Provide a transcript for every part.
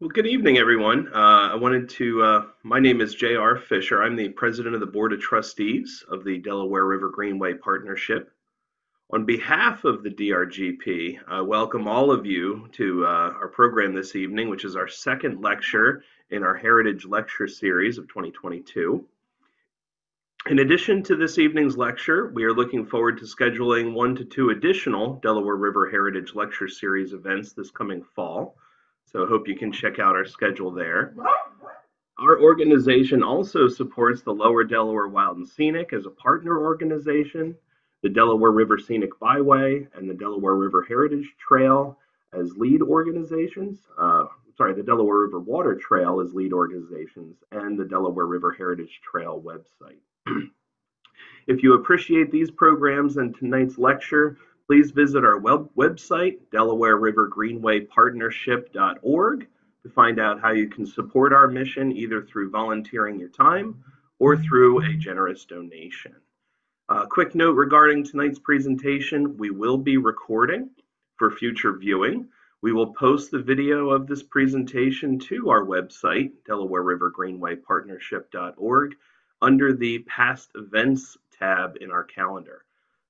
Well, good evening, everyone. Uh, I wanted to, uh, my name is J.R. Fisher. I'm the president of the Board of Trustees of the Delaware River Greenway Partnership. On behalf of the DRGP, I welcome all of you to uh, our program this evening, which is our second lecture in our Heritage Lecture Series of 2022. In addition to this evening's lecture, we are looking forward to scheduling one to two additional Delaware River Heritage Lecture Series events this coming fall. So I hope you can check out our schedule there. Our organization also supports the Lower Delaware Wild and Scenic as a partner organization, the Delaware River Scenic Byway, and the Delaware River Heritage Trail as lead organizations. Uh, sorry, the Delaware River Water Trail as lead organizations, and the Delaware River Heritage Trail website. if you appreciate these programs and tonight's lecture, Please visit our web website, DelawareRiverGreenwayPartnership.org, to find out how you can support our mission either through volunteering your time or through a generous donation. A uh, quick note regarding tonight's presentation, we will be recording for future viewing. We will post the video of this presentation to our website, DelawareRiverGreenwayPartnership.org, under the Past Events tab in our calendar.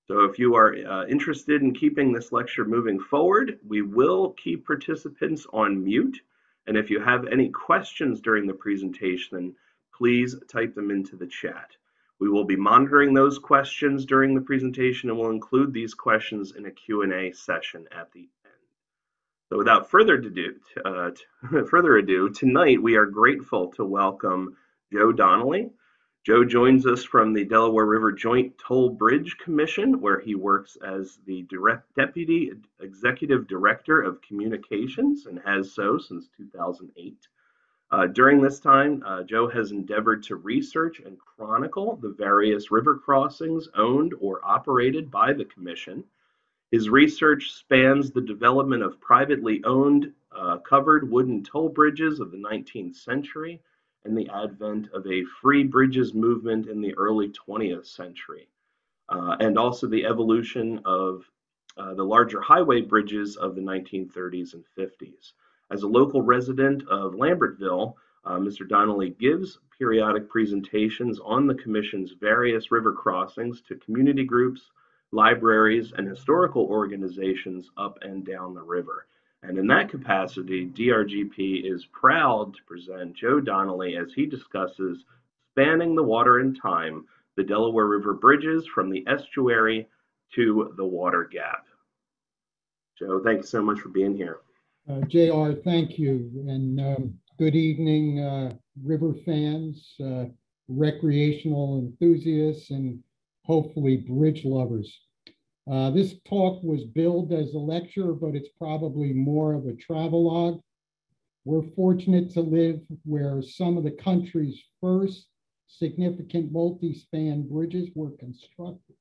So if you are uh, interested in keeping this lecture moving forward, we will keep participants on mute. And if you have any questions during the presentation, please type them into the chat. We will be monitoring those questions during the presentation and we'll include these questions in a Q&A session at the end. So without further ado, uh, further ado, tonight we are grateful to welcome Joe Donnelly, Joe joins us from the Delaware River Joint Toll Bridge Commission, where he works as the Deputy Executive Director of Communications and has so since 2008. Uh, during this time, uh, Joe has endeavored to research and chronicle the various river crossings owned or operated by the Commission. His research spans the development of privately owned uh, covered wooden toll bridges of the 19th century and the advent of a free bridges movement in the early 20th century, uh, and also the evolution of uh, the larger highway bridges of the 1930s and 50s. As a local resident of Lambertville, uh, Mr. Donnelly gives periodic presentations on the Commission's various river crossings to community groups, libraries, and historical organizations up and down the river. And in that capacity, DRGP is proud to present Joe Donnelly as he discusses spanning the water and time, the Delaware River bridges from the estuary to the water gap. Joe, thanks so much for being here. Uh, JR, thank you. And um, good evening, uh, river fans, uh, recreational enthusiasts, and hopefully bridge lovers. Uh, this talk was billed as a lecture, but it's probably more of a travelogue. We're fortunate to live where some of the country's first significant multi-span bridges were constructed.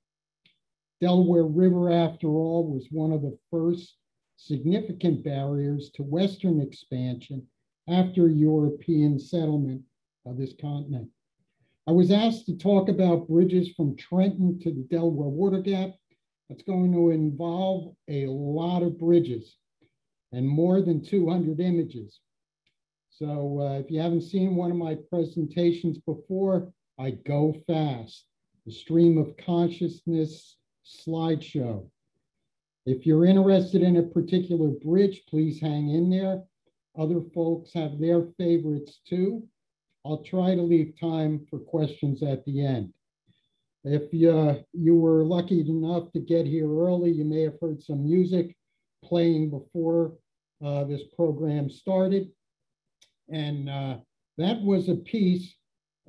Delaware River, after all, was one of the first significant barriers to Western expansion after European settlement of this continent. I was asked to talk about bridges from Trenton to the Delaware Water Gap that's going to involve a lot of bridges and more than 200 images. So uh, if you haven't seen one of my presentations before, I go fast, the stream of consciousness slideshow. If you're interested in a particular bridge, please hang in there. Other folks have their favorites too. I'll try to leave time for questions at the end. If you, you were lucky enough to get here early, you may have heard some music playing before uh, this program started. And uh, that was a piece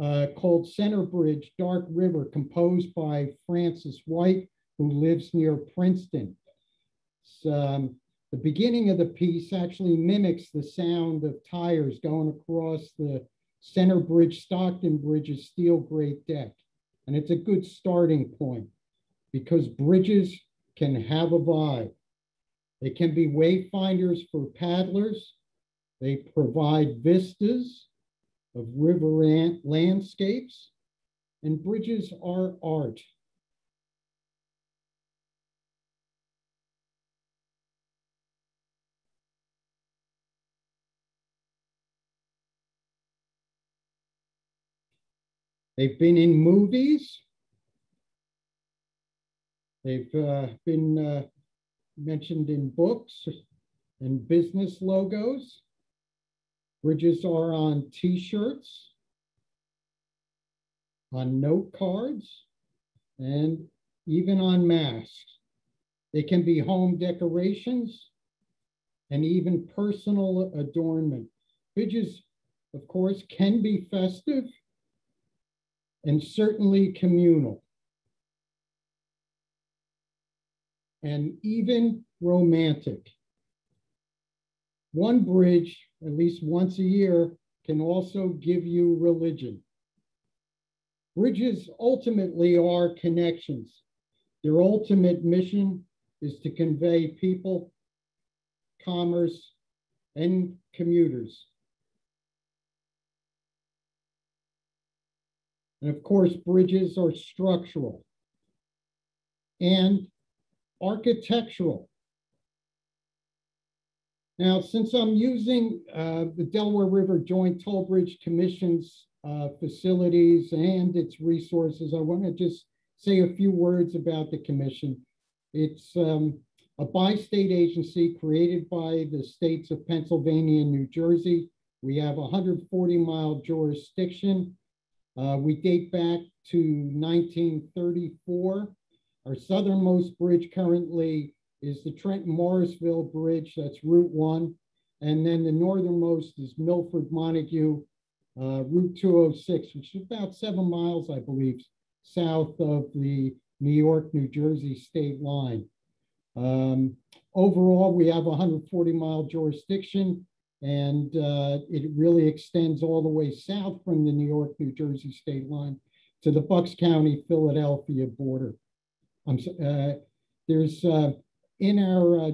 uh, called Center Bridge, Dark River, composed by Frances White, who lives near Princeton. Um, the beginning of the piece actually mimics the sound of tires going across the Center Bridge, Stockton Bridge's steel grate deck. And it's a good starting point because bridges can have a vibe. They can be wayfinders for paddlers. They provide vistas of river landscapes, and bridges are art. They've been in movies. They've uh, been uh, mentioned in books and business logos. Bridges are on t-shirts, on note cards, and even on masks. They can be home decorations and even personal adornment. Bridges, of course, can be festive and certainly communal. And even romantic. One bridge, at least once a year, can also give you religion. Bridges ultimately are connections. Their ultimate mission is to convey people, commerce, and commuters. And of course, bridges are structural and architectural. Now, since I'm using uh, the Delaware River Joint Toll Bridge Commission's uh, facilities and its resources, I want to just say a few words about the commission. It's um, a bi-state agency created by the states of Pennsylvania and New Jersey. We have a 140 mile jurisdiction. Uh, we date back to 1934. Our southernmost bridge currently is the Trenton Morrisville Bridge, that's Route 1. And then the northernmost is Milford Montague, uh, Route 206, which is about seven miles, I believe, south of the New York, New Jersey state line. Um, overall, we have 140 mile jurisdiction and uh, it really extends all the way south from the New York, New Jersey state line to the Bucks County, Philadelphia border. Uh, there's uh, in our uh,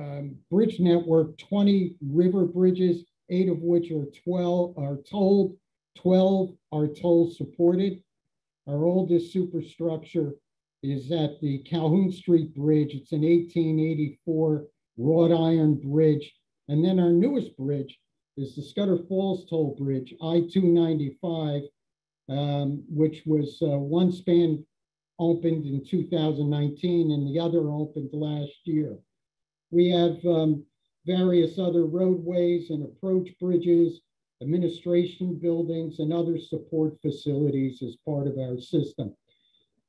um, bridge network 20 river bridges, eight of which are 12 are tolled, 12 are toll supported. Our oldest superstructure is at the Calhoun Street Bridge. It's an 1884 wrought iron bridge. And then our newest bridge is the Scudder Falls Toll Bridge, I-295, um, which was uh, one span opened in 2019 and the other opened last year. We have um, various other roadways and approach bridges, administration buildings, and other support facilities as part of our system.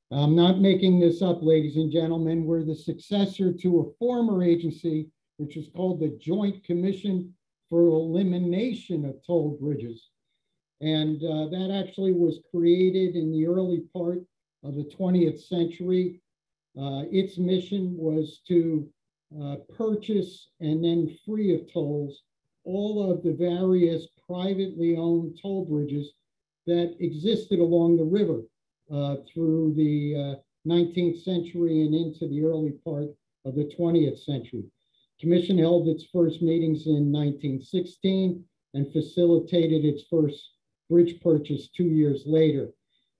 I'm not making this up, ladies and gentlemen. We're the successor to a former agency, which is called the Joint Commission for Elimination of Toll Bridges. And uh, that actually was created in the early part of the 20th century. Uh, its mission was to uh, purchase and then free of tolls all of the various privately owned toll bridges that existed along the river uh, through the 19th uh, century and into the early part of the 20th century. Commission held its first meetings in 1916 and facilitated its first bridge purchase two years later.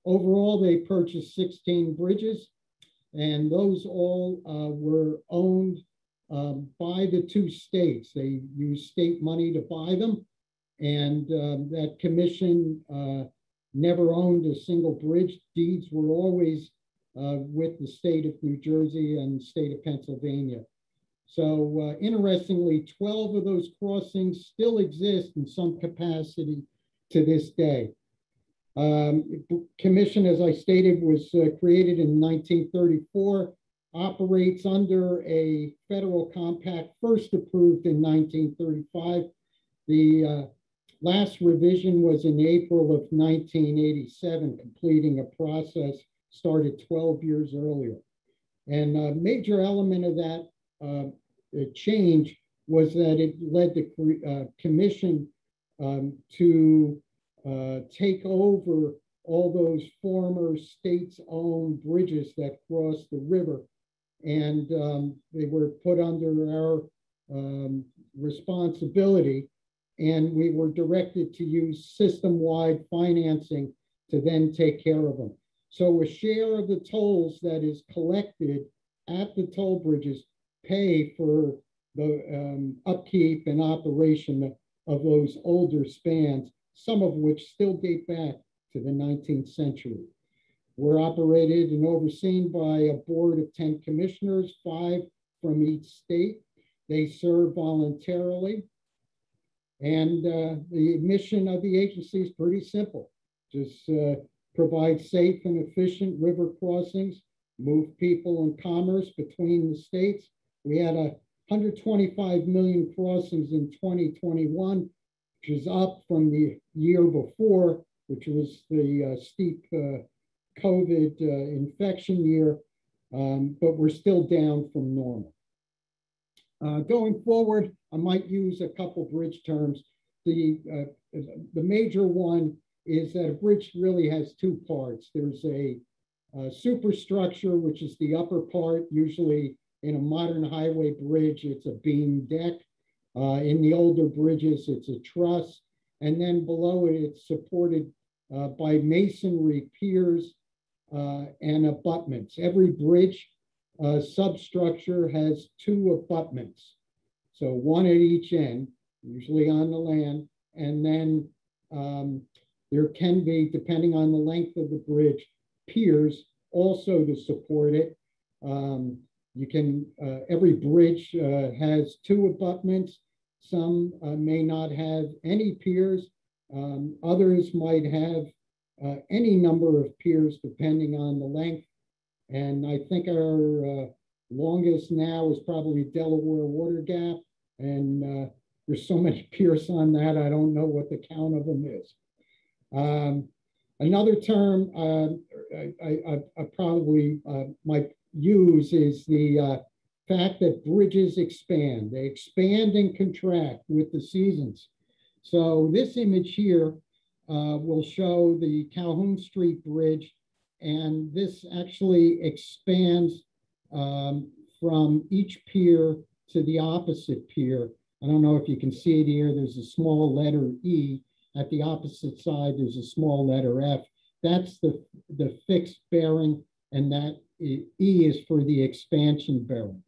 Overall, they purchased 16 bridges, and those all uh, were owned um, by the two states. They used state money to buy them, and um, that commission uh, never owned a single bridge. Deeds were always uh, with the state of New Jersey and state of Pennsylvania. So uh, interestingly, 12 of those crossings still exist in some capacity to this day. Um, commission, as I stated, was uh, created in 1934, operates under a federal compact first approved in 1935. The uh, last revision was in April of 1987, completing a process started 12 years earlier. And a major element of that uh, change was that it led the uh, commission um, to uh, take over all those former states-owned bridges that crossed the river. And um, they were put under our um, responsibility. And we were directed to use system-wide financing to then take care of them. So a share of the tolls that is collected at the toll bridges pay for the um, upkeep and operation of those older spans some of which still date back to the 19th century. We're operated and overseen by a board of 10 commissioners, five from each state. They serve voluntarily. And uh, the mission of the agency is pretty simple. Just uh, provide safe and efficient river crossings, move people and commerce between the states. We had a 125 million crossings in 2021, which is up from the year before, which was the uh, steep uh, COVID uh, infection year, um, but we're still down from normal. Uh, going forward, I might use a couple bridge terms. The, uh, the major one is that a bridge really has two parts. There's a, a superstructure, which is the upper part, usually in a modern highway bridge, it's a beam deck. Uh, in the older bridges, it's a truss. And then below it, it's supported uh, by masonry piers uh, and abutments. Every bridge uh, substructure has two abutments. So one at each end, usually on the land, and then um, there can be, depending on the length of the bridge, piers also to support it. Um, you can, uh, every bridge uh, has two abutments. Some uh, may not have any piers. Um, others might have uh, any number of piers depending on the length. And I think our uh, longest now is probably Delaware Water Gap. And uh, there's so many piers on that, I don't know what the count of them is. Um, another term I, I, I, probably might use is the uh, fact that bridges expand. They expand and contract with the seasons. So this image here uh, will show the Calhoun Street Bridge, and this actually expands um, from each pier to the opposite pier. I don't know if you can see it here. There's a small letter E. At the opposite side, there's a small letter F. That's the, the fixed bearing, and that E is for the expansion bearing.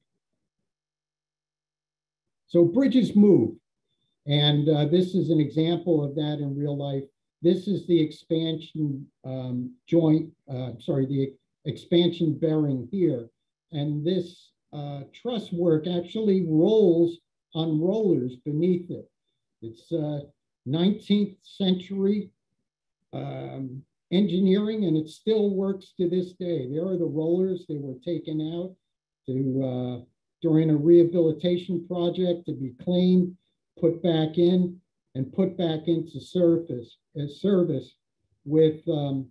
So bridges move. And uh, this is an example of that in real life. This is the expansion um, joint, uh, sorry, the expansion bearing here. And this uh, truss work actually rolls on rollers beneath it. It's 19th uh, century um, engineering, and it still works to this day. There are the rollers that were taken out to uh, during a rehabilitation project to be cleaned, put back in, and put back into surface as uh, service with um,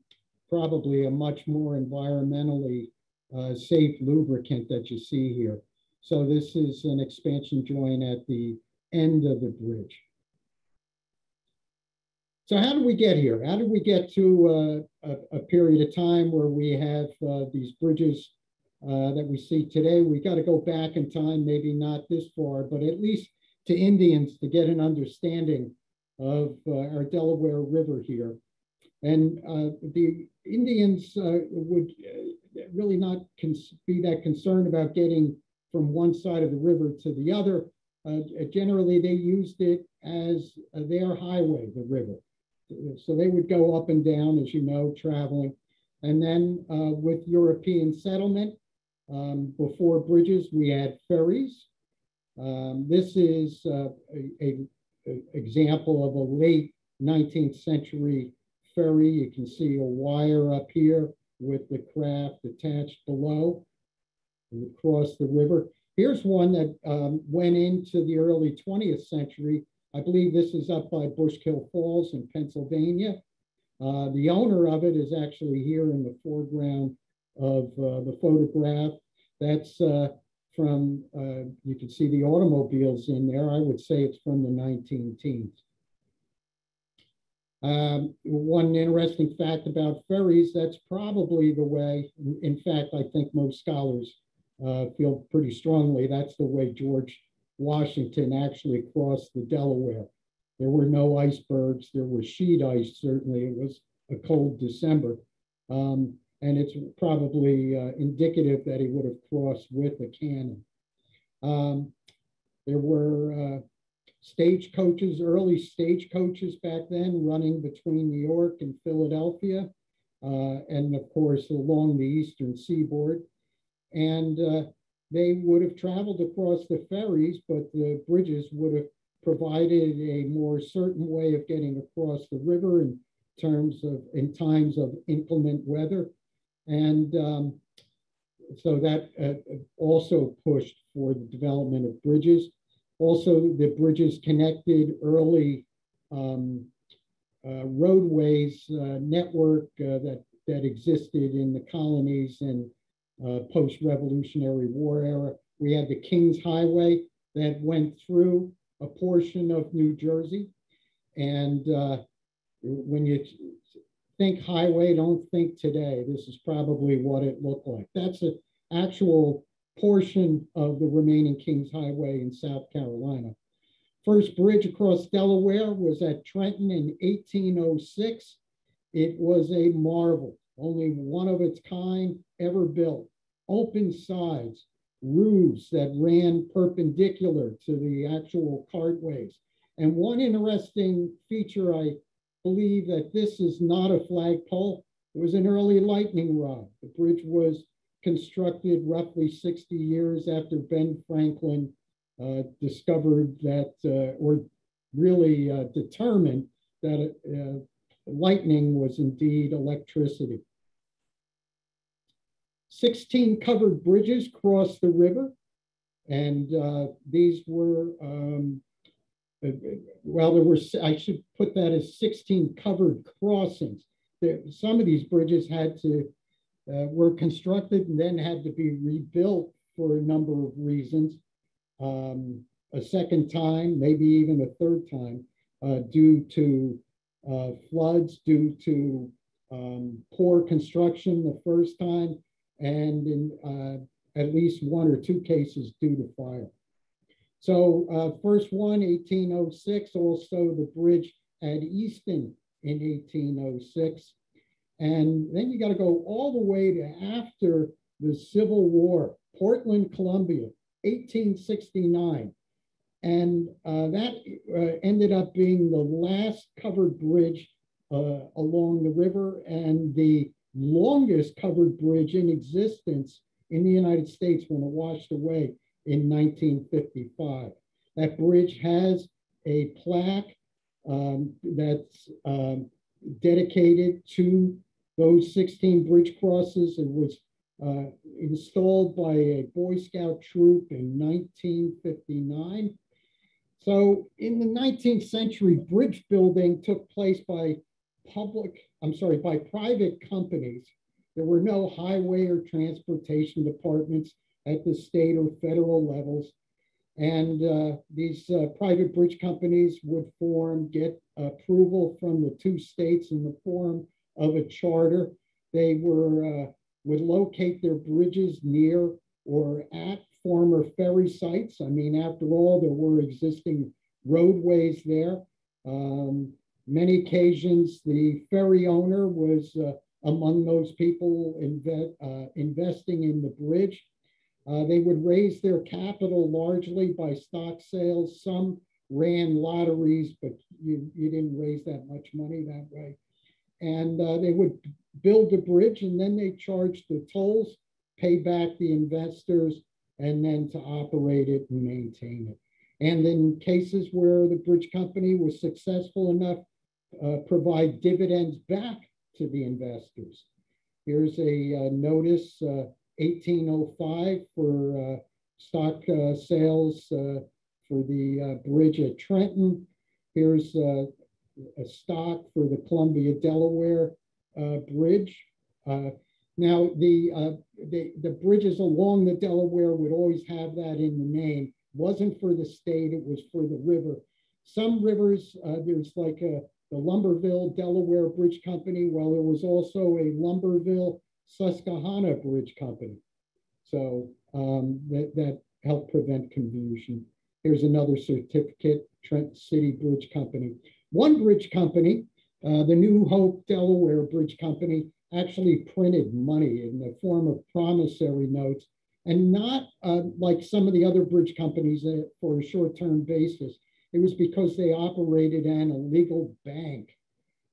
probably a much more environmentally uh, safe lubricant that you see here. So this is an expansion joint at the end of the bridge. So how did we get here? How did we get to uh, a, a, period of time where we have uh, these bridges uh, that we see today? We got to go back in time, maybe not this far, but at least to Indians to get an understanding of uh, our Delaware River here. And uh, the Indians uh, would really not be that concerned about getting from one side of the river to the other. generally, they used it as their highway, the river. So they would go up and down, as you know, traveling. And then uh, with European settlement, um, before bridges, we had ferries. Um, this is uh, a, a, example of a late 19th century ferry. You can see a wire up here with the craft attached below across the river. Here's one that um, went into the early 20th century I believe this is up by Bushkill Falls in Pennsylvania. Uh, the owner of it is actually here in the foreground of uh, the photograph. That's uh, from, uh, you can see the automobiles in there. I would say it's from the 19 teens. Um, one interesting fact about ferries, that's probably the way, in fact, I think most scholars uh, feel pretty strongly that's the way George Washington actually crossed the Delaware. There were no icebergs. There was sheet ice, certainly. It was a cold December. Um, and it's probably uh, indicative that he would have crossed with a cannon. Um, there were uh, stagecoaches, early stagecoaches back then running between New York and Philadelphia, uh, and of course along the eastern seaboard. And uh, they would have traveled across the ferries, but the bridges would have provided a more certain way of getting across the river in terms of in times of inclement weather. And um, so that uh, also pushed for the development of bridges. Also, the bridges connected early um, uh, roadways uh, network uh, that, that existed in the colonies and uh, post-Revolutionary War era. We had the King's Highway that went through a portion of New Jersey. And uh, when you think highway, don't think today. This is probably what it looked like. That's an actual portion of the remaining Kings Highway in South Carolina. First bridge across Delaware was at Trenton in 1806. It was a marvel, only one of its kind ever built. Open sides, roofs that ran perpendicular to the actual cartways. And one interesting feature, I believe that this is not a flagpole. It was an early lightning rod. The bridge was constructed roughly 60 years after Ben Franklin uh, discovered that, uh, or really uh, determined that uh, lightning was indeed electricity. 16 covered bridges crossed the river, and uh, these were, um, uh, well, there were, I should put that as 16 covered crossings. There, some of these bridges had to, uh, were constructed and then had to be rebuilt for a number of reasons. Um, a second time, maybe even a third time, uh, due to uh, floods, due to um, poor construction the first time, and in uh, at least one or two cases due to fire. So uh, first one, 1806, also the bridge at Easton in 1806. And then you got to go all the way to after the Civil War, Portland, Columbia, 1869. And uh, that uh, ended up being the last covered bridge uh, along the river and the longest covered bridge in existence in the United States when it washed away in 1955. That bridge has a plaque um, that's um, dedicated to those 16 bridge crosses. It was uh, installed by a Boy Scout troop in 1959. So in the 19th century, bridge building took place by public, I'm sorry, by private companies. There were no highway or transportation departments at the state or federal levels. And uh, these uh, private bridge companies would form, get approval from the two states in the form of a charter. They were uh, would locate their bridges near or at former ferry sites. I mean, after all, there were existing roadways there. Um, many occasions, the ferry owner was uh, among those people inve uh, investing in the bridge. Uh, they would raise their capital largely by stock sales. Some ran lotteries, but you, you didn't raise that much money that way. And uh, they would build a bridge and then they charged the tolls, pay back the investors, and then to operate it and maintain it. And in cases where the bridge company was successful enough, uh, provide dividends back to the investors. Here's a uh, notice, uh, 1805 for uh, stock uh, sales uh, for the bridge at Trenton. Here's a stock for the Columbia, Delaware bridge. now, the, the, the bridges along the Delaware would always have that in the name. It Wasn't for the state, it was for the river. Some rivers, there's like a the Lumberville, Delaware Bridge Company. Well, there was also a Lumberville, Susquehanna Bridge Company. So um, that, that helped prevent confusion. Here's another certificate, Trent City Bridge Company. One bridge company, uh, the New Hope Delaware Bridge Company, actually printed money in the form of promissory notes and not uh, like some of the other bridge companies uh, for a short-term basis. It was because they operated an illegal bank.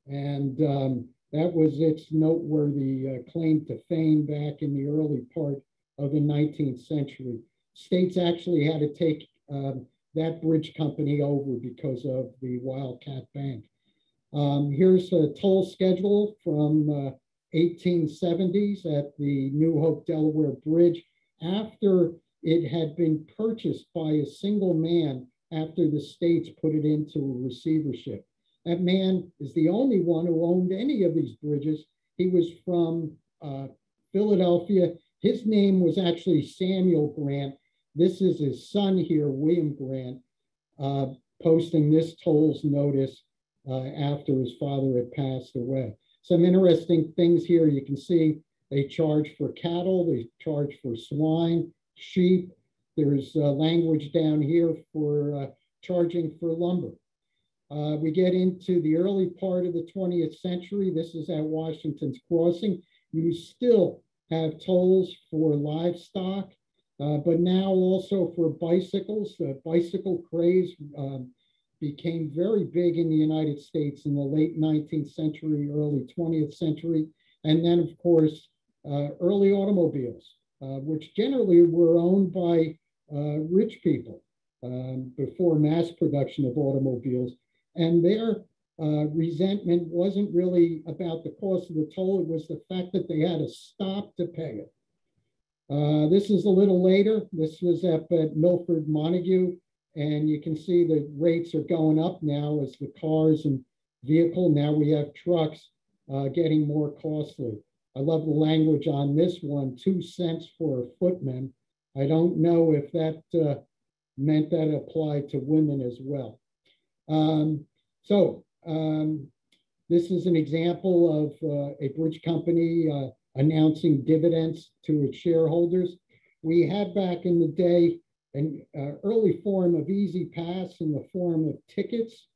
And um, that was its noteworthy uh, claim to fame back in the early part of the 19th century. States actually had to take um, that bridge company over because of the Wildcat Bank. Um, here's a toll schedule from uh, 1870s at the New Hope Delaware Bridge after it had been purchased by a single man after the states put it into receivership. That man is the only one who owned any of these bridges. He was from uh, Philadelphia. His name was actually Samuel Grant. This is his son here, William Grant, uh, posting this tolls notice uh, after his father had passed away. Some interesting things here. You can see they charge for cattle, they charge for swine, sheep. There's uh, language down here for uh, charging for lumber. Uh, we get into the early part of the 20th century. This is at Washington's Crossing. You still have tolls for livestock, uh, but now also for bicycles. The bicycle craze um, became very big in the United States in the late 19th century, early 20th century. And then, of course, uh, early automobiles, uh, which generally were owned by uh, rich people um, before mass production of automobiles. And their uh, resentment wasn't really about the cost of the toll, it was the fact that they had to stop to pay it. Uh, this is a little later. This was up at Milford Montague. And you can see the rates are going up now as the cars and vehicle. Now we have trucks uh, getting more costly. I love the language on this one, two cents for a footman. I don't know if that uh, meant that applied to women as well. Um, so um, this is an example of uh, a bridge company uh, announcing dividends to its shareholders. We had back in the day an uh, early form of E-ZPass in the form of tickets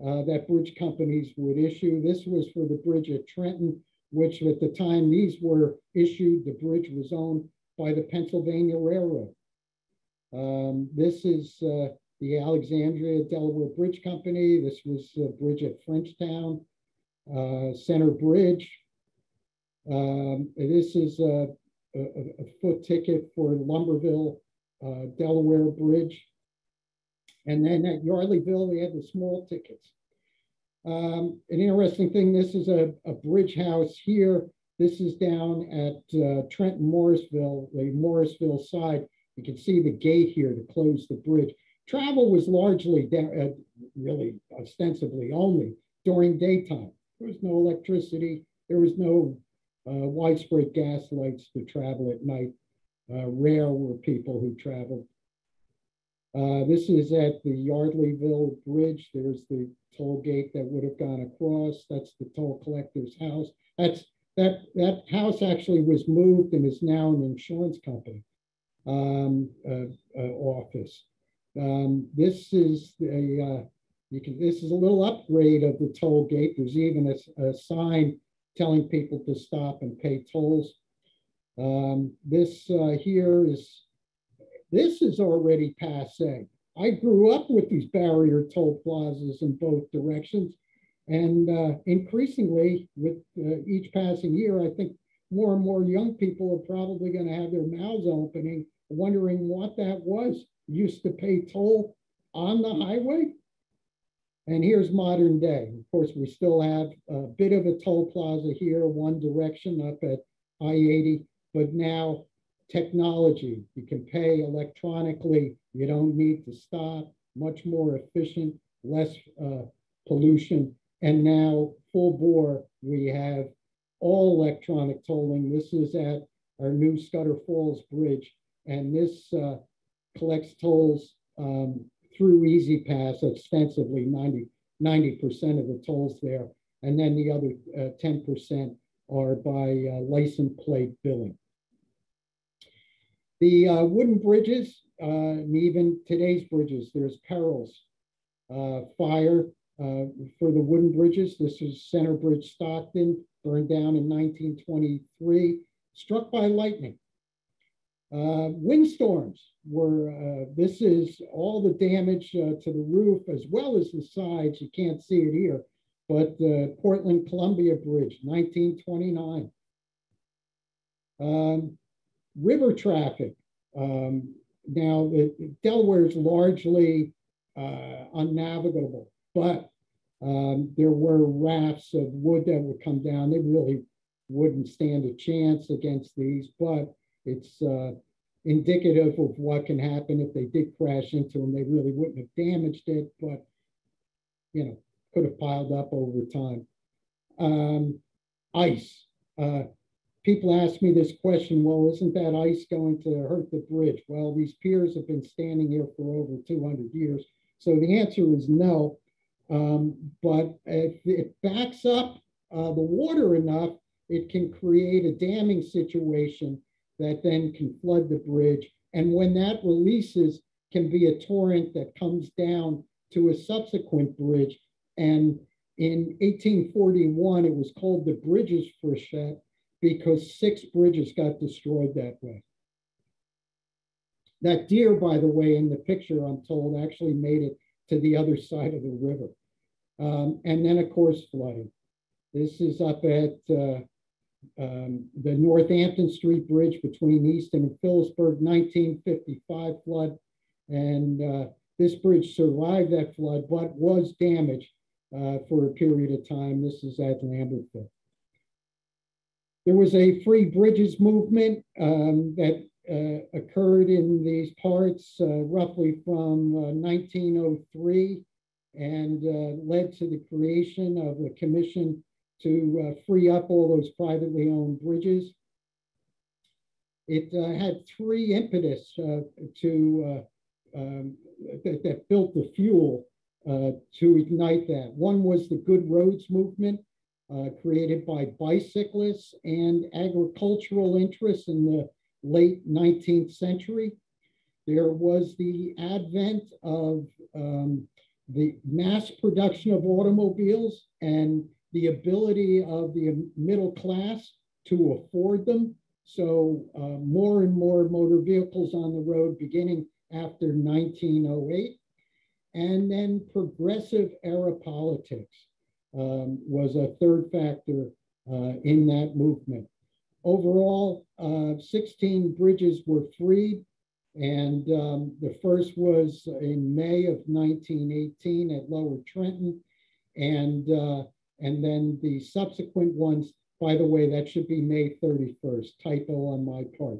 uh, that bridge companies would issue. This was for the bridge at Trenton, which at the time these were issued, the bridge was owned by the Pennsylvania Railroad. Um, this is uh, the Alexandria Delaware Bridge Company. This was a bridge at Frenchtown, uh, Center Bridge. Um, this is a, a, a, foot ticket for Lumberville uh, Delaware Bridge. And then at Yardleyville, they had the small tickets. Um, an interesting thing, this is a, a bridge house here. This is down at uh, Trenton Morrisville, the Morrisville side. You can see the gate here to close the bridge. Travel was largely, uh, really ostensibly only during daytime. There was no electricity. There was no uh, widespread gas lights to travel at night. Uh, rare were people who traveled. Uh, this is at the Yardleyville Bridge. There's the toll gate that would have gone across. That's the toll collector's house. That's that that house actually was moved and is now an insurance company um, uh, uh, office. Um, this is a uh, you can this is a little upgrade of the toll gate. There's even a, a sign telling people to stop and pay tolls. Um, this uh, here is, this is already passe. I grew up with these barrier toll plazas in both directions. And uh, increasingly, with uh, each passing year, I think more and more young people are probably going to have their mouths opening, wondering what that was. Used to pay toll on the highway. And here's modern day. Of course, we still have a bit of a toll plaza here, one direction up at I 80 but now technology, you can pay electronically, you don't need to stop, much more efficient, less uh, pollution. And now full bore, we have all electronic tolling. This is at our new Scudder Falls Bridge, and this uh, collects tolls um, through E-ZPass, extensively, 90, 90% of the tolls there. And then the other 10% uh, are by uh, license plate billing. The uh, wooden bridges, uh, and even today's bridges, there's perils. Uh, fire for the wooden bridges. This is Center Bridge Stockton, burned down in 1923, struck by lightning. Uh, windstorms. were, uh, this is all the damage uh, to the roof as well as the sides. You can't see it here, but the Portland Columbia Bridge, 1929. Um, river traffic. Um, now, the, Delaware is largely uh, unnavigable, but um, there were rafts of wood that would come down. They really wouldn't stand a chance against these, but it's uh, indicative of what can happen if they did crash into them. They really wouldn't have damaged it, but you know, could have piled up over time. Um, ice. Uh, people ask me this question, well, isn't that ice going to hurt the bridge? Well, these piers have been standing here for over 200 years. So the answer is no. Um, but if it backs up uh, the water enough, it can create a damming situation that then can flood the bridge. And when that releases, can be a torrent that comes down to a subsequent bridge. And in 1841, it was called the Bridges Freshet because six bridges got destroyed that way. That deer, by the way, in the picture, I'm told, actually made it to the other side of the river. Um, and then, of course, flooding. This is up at uh, um, the Northampton Street Bridge between Easton and Phillipsburg, 1955 flood. And uh, this bridge survived that flood, but was damaged uh, for a period of time. This is at Lambertville. There was a free bridges movement um, that uh, occurred in these parts uh, roughly from 1903 uh, and uh, led to the creation of a commission to uh, free up all those privately owned bridges. It uh, had three impetus uh, to um, that, that, built the fuel to ignite that. One was the Good Roads movement, created by bicyclists and agricultural interests in the late 19th century. There was the advent of um, the mass production of automobiles and the ability of the middle class to afford them. So uh, more and more motor vehicles on the road beginning after 1908. And then progressive era politics um, was a third factor uh, in that movement. Overall, uh, 16 bridges were freed, and um, the first was in May of 1918 at Lower Trenton, and uh, and then the subsequent ones, by the way, that should be May 31st, typo on my part.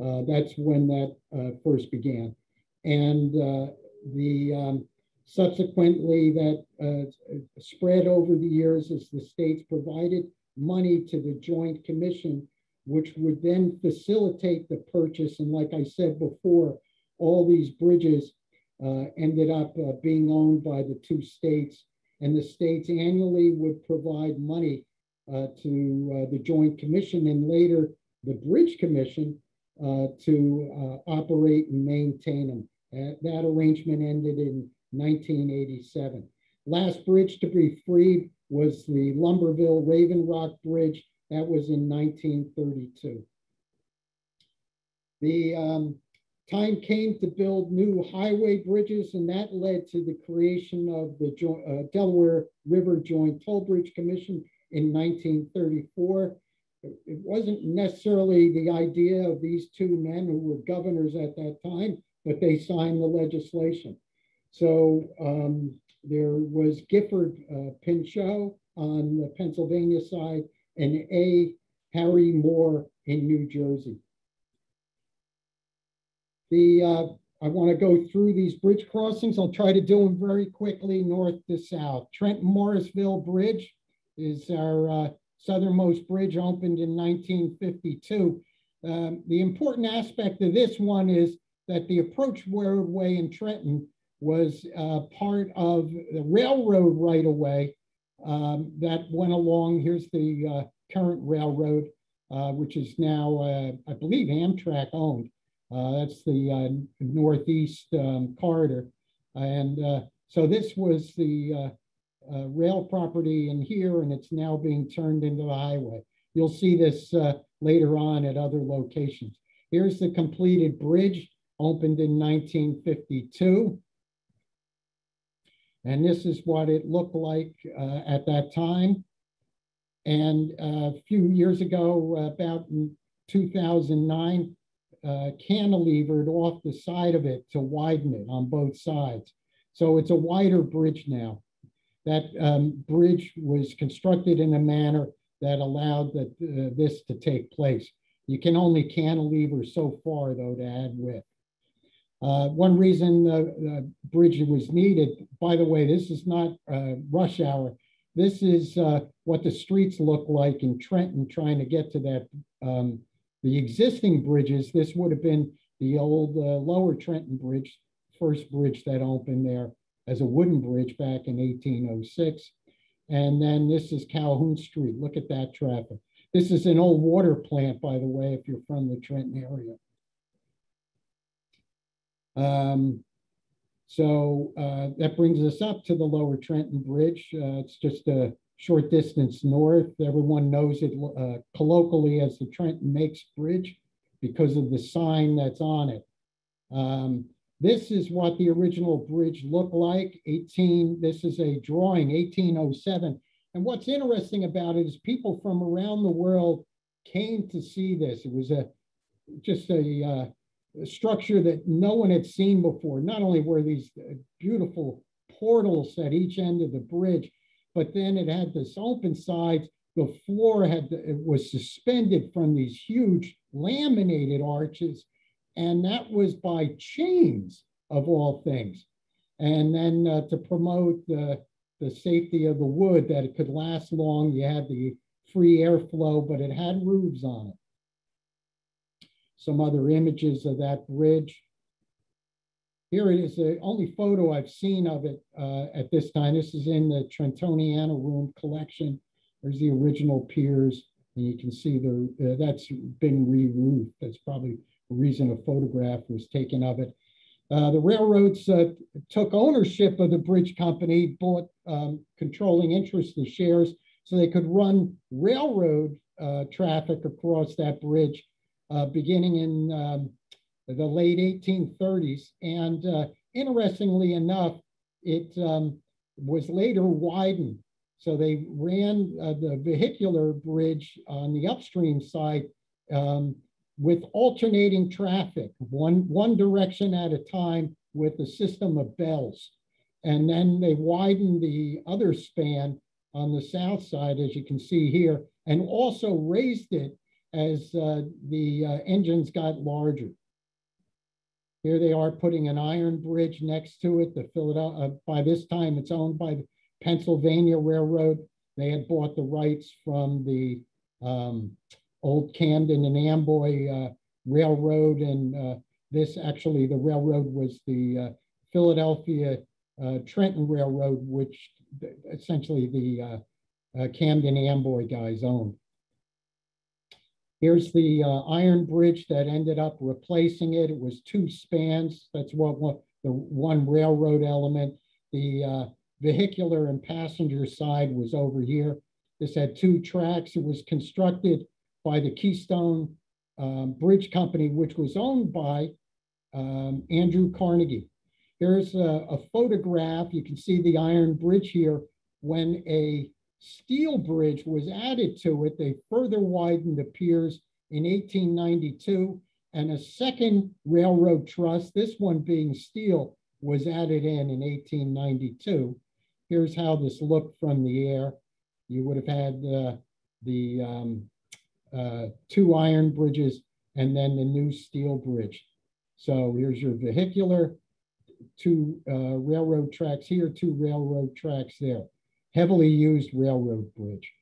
Uh, that's when that uh, first began. And uh, the um, subsequently that uh, spread over the years as the states provided money to the Joint Commission, which would then facilitate the purchase. And like I said before, all these bridges uh, ended up uh, being owned by the two states and the states annually would provide money uh, to uh, the Joint Commission and later the Bridge Commission uh, to uh, operate and maintain them. That arrangement ended in 1987. Last bridge to be freed was the Lumberville Raven Rock Bridge. That was in 1932. The um, Time came to build new highway bridges, and that led to the creation of the jo uh, Delaware River Joint Toll Bridge Commission in 1934. It wasn't necessarily the idea of these two men who were governors at that time, but they signed the legislation. So um, there was Gifford uh, Pinchot on the Pennsylvania side and A. Harry Moore in New Jersey. The uh, I want to go through these bridge crossings. I'll try to do them very quickly, north to south. Trenton Morrisville Bridge is our uh, southernmost bridge, opened in 1952. Um, the important aspect of this one is that the approach roadway in Trenton was uh, part of the railroad right of way um, that went along. Here's the uh, current railroad, uh, which is now, uh, I believe, Amtrak owned. Uh, that's the uh, northeast um, corridor. And so this was the rail property in here, and it's now being turned into the highway. You'll see this later on at other locations. Here's the completed bridge opened in 1952. And this is what it looked like uh, at that time. And uh, a few years ago, about in 2009, uh, cantilevered off the side of it to widen it on both sides. So it's a wider bridge now. That um, bridge was constructed in a manner that allowed that, uh, this to take place. You can only cantilever so far, though, to add width. Uh, one reason the, the, bridge was needed, by the way, this is not uh, rush hour. This is uh, what the streets look like in Trenton trying to get to that. Um, the existing bridges, this would have been the old uh, Lower Trenton Bridge, first bridge that opened there as a wooden bridge back in 1806. And then this is Calhoun Street. Look at that traffic. This is an old water plant, by the way, if you're from the Trenton area. Um, so uh, that brings us up to the Lower Trenton Bridge. Uh, it's just a short distance north. Everyone knows it uh, colloquially as the Trenton Makes Bridge because of the sign that's on it. Um, this is what the original bridge looked like, 18, this is a drawing, 1807. And what's interesting about it is people from around the world came to see this. It was a just a, uh, structure that no one had seen before. Not only were these uh, beautiful portals at each end of the bridge, but then it had this open sides. The floor had it was suspended from these huge laminated arches and that was by chains of all things. And then uh, to promote the, the safety of the wood, that it could last long, you had the free airflow, but it had roofs on it. Some other images of that bridge. Here it is, the only photo I've seen of it uh, at this time. This is in the Trentoniana Room collection. There's the original piers, and you can see the uh, that's been re-roofed. That's probably reason a photograph was taken of it. Uh, the railroads uh, took ownership of the bridge company, bought um, controlling interest in shares so they could run railroad uh, traffic across that bridge uh, beginning in um, the late 1830s. And uh, interestingly enough, it um, was later widened. So they ran uh, the vehicular bridge on the upstream side um, with alternating traffic, one, one direction at a time with a system of bells. And then they widened the other span on the south side, as you can see here, and also raised it as uh, the uh, engines got larger. Here they are putting an iron bridge next to it. The Philadelphia, uh, by this time, it's owned by the Pennsylvania Railroad. They had bought the rights from the um, Old Camden and Amboy uh, Railroad. And uh, this actually, the railroad was the uh, Philadelphia Trenton Railroad, which essentially the Camden Amboy guys owned. Here's the uh, iron bridge that ended up replacing it. It was two spans. That's what, what the one railroad element. The uh, vehicular and passenger side was over here. This had two tracks. It was constructed by the Keystone um, Bridge Company, which was owned by um, Andrew Carnegie. Here's a, a, photograph. You can see the iron bridge here. When a steel bridge was added to it, they further widened the piers in 1892, and a second railroad truss, this one being steel, was added in in 1892. Here's how this looked from the air. You would have had uh, the um, uh, two iron bridges, and then the new steel bridge. So here's your vehicular, two uh, railroad tracks here, two railroad tracks there. Heavily used railroad bridge.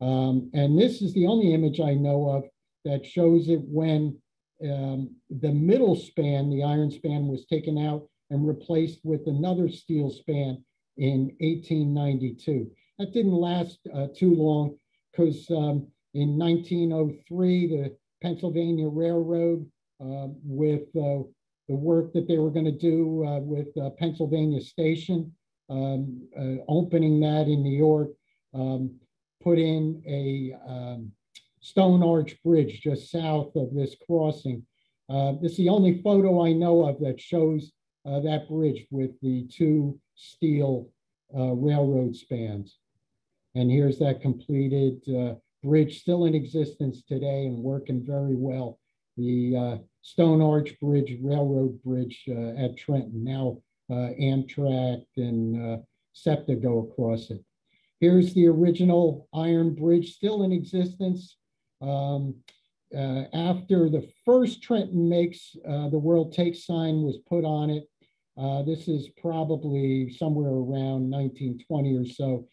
Um, and this is the only image I know of that shows it when um, the middle span, the iron span, was taken out and replaced with another steel span in 1892. That didn't last uh, too long because um, in 1903, the Pennsylvania Railroad, uh, with uh, the work that they were going to do uh, with uh, Pennsylvania Station, um, uh, opening that in New York, um, put in a um, stone arch bridge just south of this crossing. Uh, this is the only photo I know of that shows uh, that bridge with the two steel uh, railroad spans. And here's that completed uh, bridge still in existence today and working very well. The uh, Stone Arch Bridge, Railroad Bridge at Trenton, now Amtrak and SEPTA go across it. Here's the original iron bridge still in existence. Um, uh, after the first Trenton makes uh, the world takes sign was put on it, uh, this is probably somewhere around 1920 or so.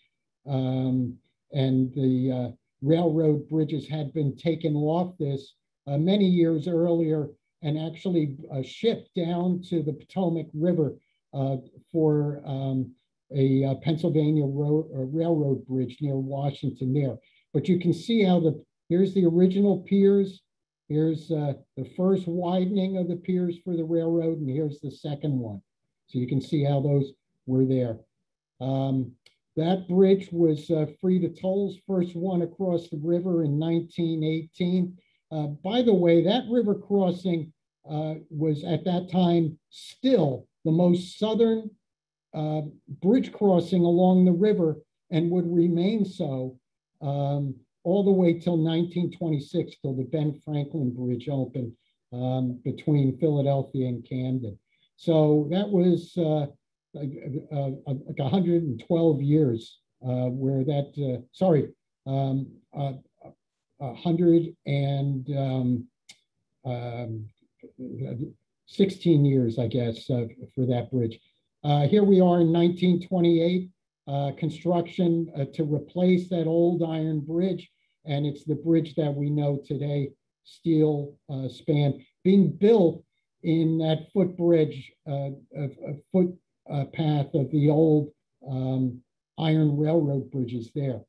Um, and the uh, railroad bridges had been taken off this uh, many years earlier and actually uh, shipped down to the Potomac River for um, a Pennsylvania road, railroad bridge near Washington there. But you can see how the Here's the original piers. Here's uh, the first widening of the piers for the railroad, and here's the second one. So you can see how those were there. Um, that bridge was uh, free to tolls, first one across the river in 1918. Uh, by the way, that river crossing uh, was at that time still the most southern uh, bridge crossing along the river and would remain so um, all the way till 1926, till the Ben Franklin Bridge opened um, between Philadelphia and Camden. So that was uh, like, uh, uh like 112 years uh, where that, uh, sorry, um, 100 and um, um 16 years, I guess, for that bridge. here we are in 1928 uh, construction uh, to replace that old iron bridge. And it's the bridge that we know today, steel uh, span, being built in that footbridge, uh, a, foot uh, path of the old um, iron railroad bridges there.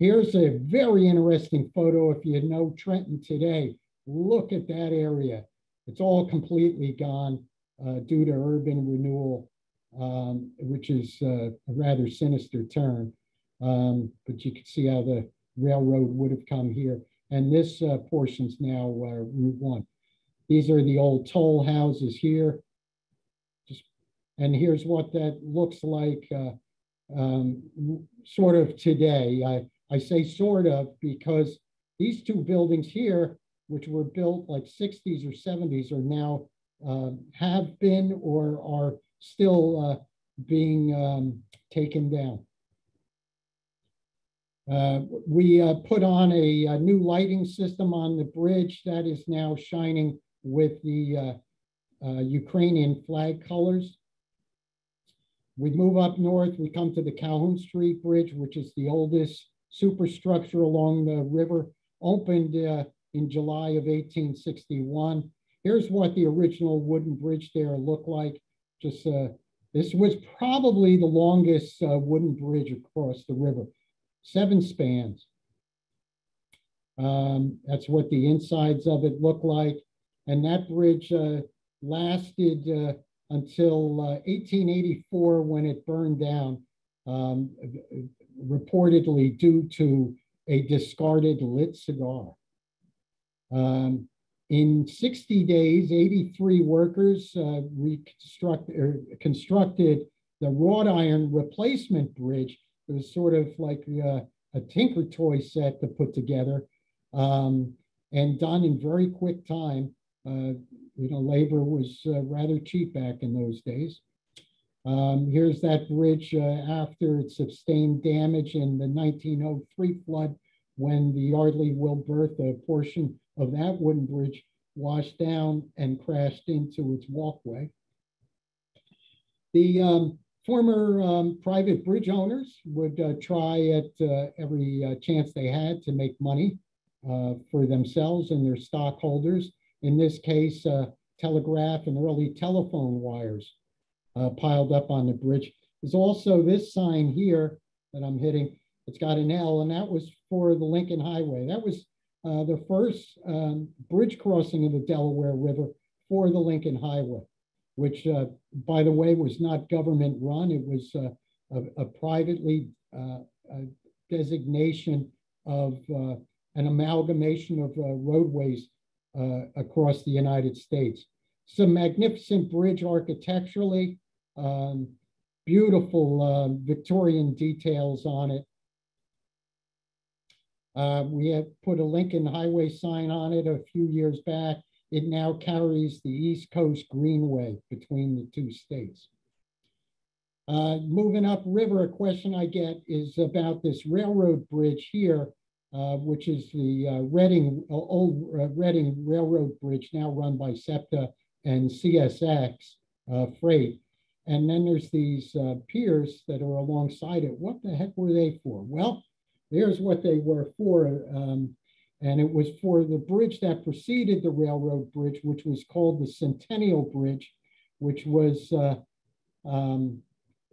Here's a very interesting photo. If you know Trenton today, look at that area. It's all completely gone uh, due to urban renewal um, which is uh, a rather sinister term. Um, but you can see how the railroad would have come here. And this uh, portion's now uh, Route 1. These are the old toll houses here. Just, and here's what that looks like uh, um, sort of today. I, I say sort of because these two buildings here, which were built like 60s or 70s, are now uh, have been or are still uh, being um, taken down. Uh, we uh, put on a, a, new lighting system on the bridge that is now shining with the uh, uh, Ukrainian flag colors. We move up north, we come to the Calhoun Street Bridge, which is the oldest superstructure along the river, opened uh, in July of 1861. Here's what the original wooden bridge there looked like just uh, this was probably the longest uh, wooden bridge across the river, seven spans. Um, that's what the insides of it looked like. And that bridge uh, lasted uh, until 1884 uh, when it burned down, um, reportedly due to a discarded lit cigar. Um, in 60 days, 83 workers uh, reconstruct, er, constructed the wrought iron replacement bridge. It was sort of like uh, a tinker toy set to put together um, and done in very quick time. Uh, you know, labor was uh, rather cheap back in those days. Um, here's that bridge uh, after it sustained damage in the 1903 flood when the Yardley Wilburtha portion of that wooden bridge washed down and crashed into its walkway. The um, former um, private bridge owners would uh, try at uh, every uh, chance they had to make money uh, for themselves and their stockholders. In this case, uh, telegraph and early telephone wires uh, piled up on the bridge. There's also this sign here that I'm hitting. It's got an L, and that was for the Lincoln Highway. That was uh, the first um, bridge crossing of the Delaware River for the Lincoln Highway, which, uh, by the way, was not government run. It was uh, a, a, privately uh, a designation of uh, an amalgamation of roadways across the United States. Some magnificent bridge architecturally, um, beautiful Victorian details on it. Uh, we have put a Lincoln Highway sign on it a few years back. It now carries the East Coast Greenway between the two states. Uh, moving up river, a question I get is about this railroad bridge here, uh, which is the uh, Reading, uh, old uh, Reading Railroad Bridge, now run by SEPTA and CSX Freight. And then there's these piers that are alongside it. What the heck were they for? Well, there's what they were for. Um, and it was for the bridge that preceded the railroad bridge, which was called the Centennial Bridge, which was uh, um,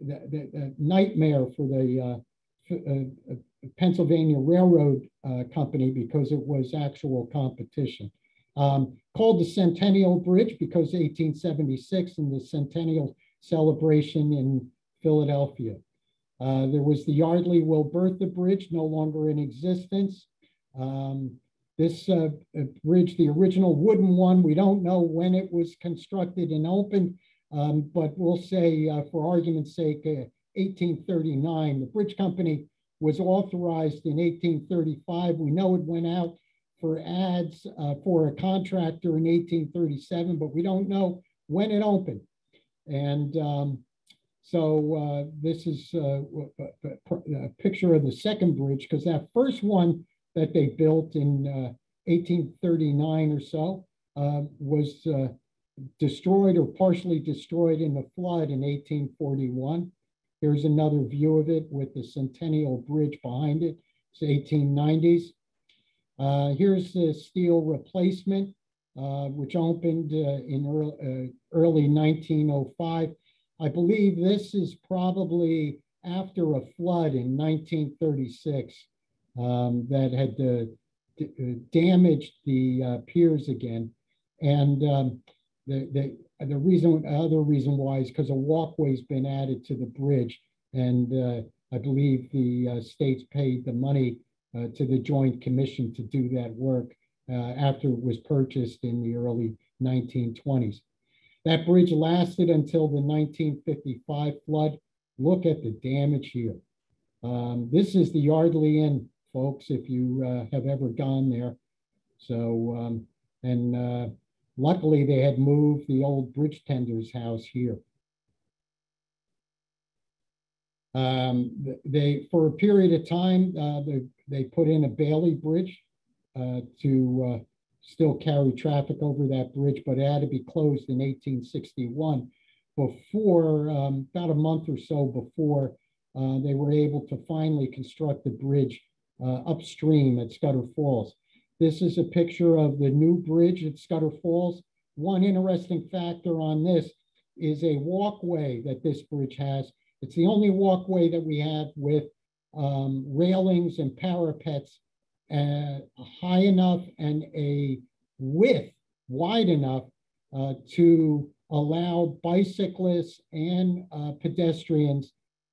the, the, the, nightmare for the uh, uh, Pennsylvania Railroad uh, Company because it was actual competition. Um, called the Centennial Bridge because 1876 and the Centennial celebration in Philadelphia. Uh, there was the Yardley Wilburtha Bridge, no longer in existence. Um, this uh, uh, bridge, the original wooden one, we don't know when it was constructed and opened, um, but we'll say, uh, for argument's sake, 1839. Uh, the bridge company was authorized in 1835. We know it went out for ads for a contractor in 1837, but we don't know when it opened. And um, so uh, this is uh, a, picture of the second bridge because that first one that they built in 1839 uh, or so uh, was uh, destroyed or partially destroyed in the flood in 1841. Here's another view of it with the Centennial Bridge behind it. It's 1890s. Uh, here's the steel replacement, uh, which opened uh, in early, early 1905. I believe this is probably after a flood in 1936 um, that had uh, uh, damaged the uh, piers again. And um, the, the, the reason, other reason why is because a walkway's been added to the bridge. And uh, I believe the uh, states paid the money to the Joint Commission to do that work after it was purchased in the early 1920s. That bridge lasted until the 1955 flood. Look at the damage here. Um, this is the Yardley Inn, folks, if you uh, have ever gone there. So, um, and uh, luckily they had moved the old bridge tender's house here. Um, they, for a period of time, uh, they, they put in a Bailey Bridge uh, to uh, still carry traffic over that bridge, but it had to be closed in 1861 before, um, about a month or so before uh, they were able to finally construct the bridge uh, upstream at Scudder Falls. This is a picture of the new bridge at Scudder Falls. One interesting factor on this is a walkway that this bridge has. It's the only walkway that we have with um, railings and parapets high enough and a width wide enough uh, to allow bicyclists and uh, pedestrians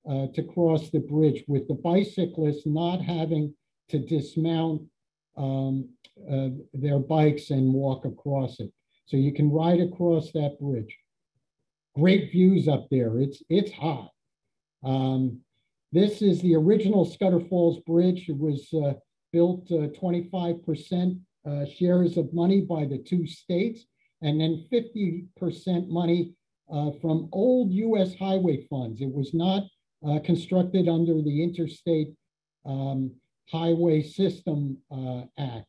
uh, to cross the bridge, with the bicyclists not having to dismount um, uh, their bikes and walk across it. So you can ride across that bridge. Great views up there. It's it's hot. Um, this is the original Scudder Falls Bridge. It was uh, built 25% uh, uh, shares of money by the two states, and then 50% money uh, from old U.S. highway funds. It was not uh, constructed under the Interstate um, Highway System uh, Act.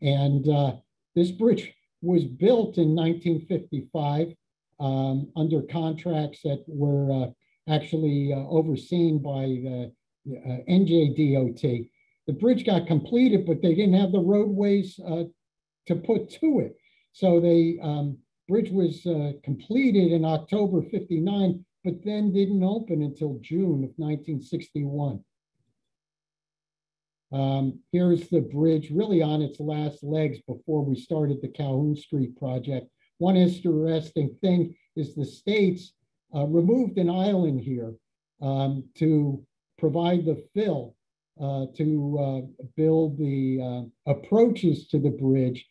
And uh, this bridge was built in 1955 um, under contracts that were actually overseen by the NJDOT the bridge got completed, but they didn't have the roadways uh, to put to it. So the um, bridge was uh, completed in October 59, but then didn't open until June of 1961. Um, here's the bridge really on its last legs before we started the Calhoun Street project. One interesting thing is the states uh, removed an island here um, to provide the fill uh, to uh, build the uh, approaches to the bridge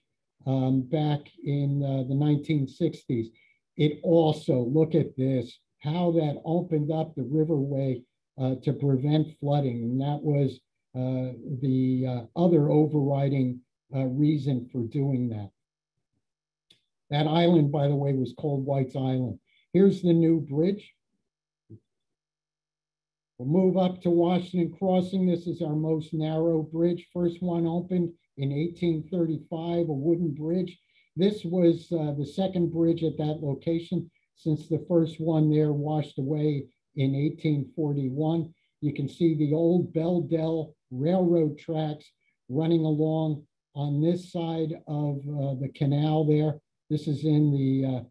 um, back in uh, the 1960s. It also, look at this, how that opened up the riverway uh, to prevent flooding. And that was the other overriding reason for doing that. That island, by the way, was called White's Island. Here's the new bridge. We'll move up to Washington Crossing. This is our most narrow bridge. First one opened in 1835, a wooden bridge. This was uh, the second bridge at that location since the first one there washed away in 1841. You can see the old Bel-Del railroad tracks running along on this side of uh, the canal there. This is in the uh,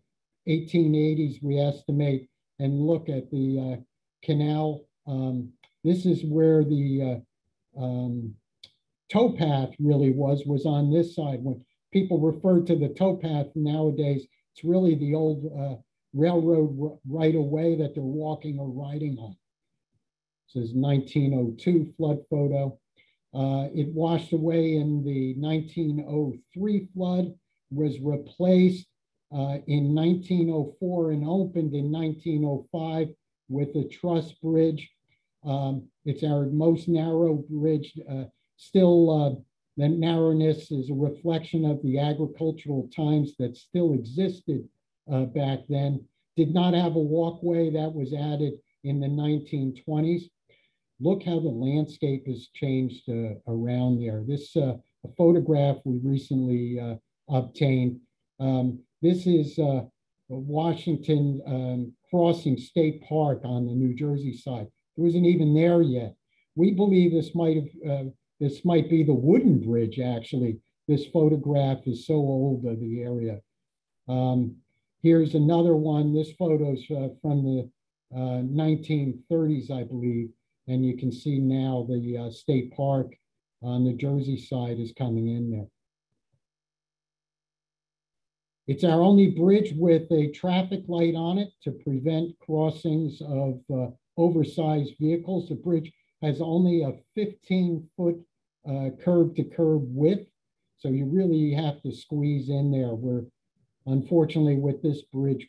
1880s, we estimate, and look at the uh, canal. Um, this is where the uh, um, towpath really was, was on this side. When people refer to the towpath nowadays, it's really the old uh, railroad right away that they're walking or riding on. This is 1902 flood photo. Uh, it washed away in the 1903 flood, was replaced uh, in 1904 and opened in 1905 with the truss bridge. Um, it's our most narrow bridge. Uh, still, uh, the narrowness is a reflection of the agricultural times that still existed uh, back then. Did not have a walkway that was added in the 1920s look how the landscape has changed uh, around there. This uh, a photograph we recently uh, obtained. Um, this is Washington um, Crossing State Park on the New Jersey side. It wasn't even there yet. We believe this might have uh, this might be the wooden bridge. Actually, this photograph is so old of the area. Um, here's another one. This photo's uh, from the 1930s, I believe. And you can see now the uh, state park on the Jersey side is coming in there. It's our only bridge with a traffic light on it to prevent crossings of uh, oversized vehicles. The bridge has only a 15 foot uh, curb to curb width. So you really have to squeeze in there. We're unfortunately with this bridge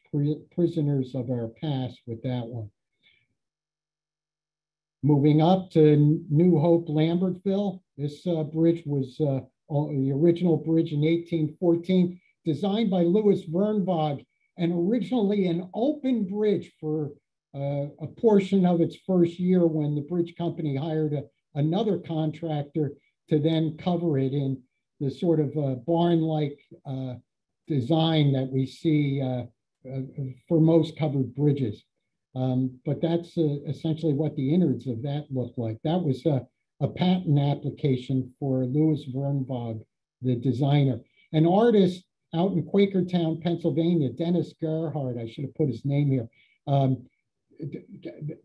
prisoners of our past with that one. Moving up to New Hope Lambertville, this uh, bridge was uh, the original bridge in 1814, designed by Louis Wernwag, and originally an open bridge for uh, a portion of its first year when the bridge company hired a, another contractor to then cover it in the sort of uh, barn-like uh, design that we see uh, for most covered bridges. Um, but that's uh, essentially what the innards of that looked like. That was a, a patent application for Louis Wernwag, the designer. An artist out in Quakertown, Pennsylvania, Dennis Gerhardt, I should have put his name here, um,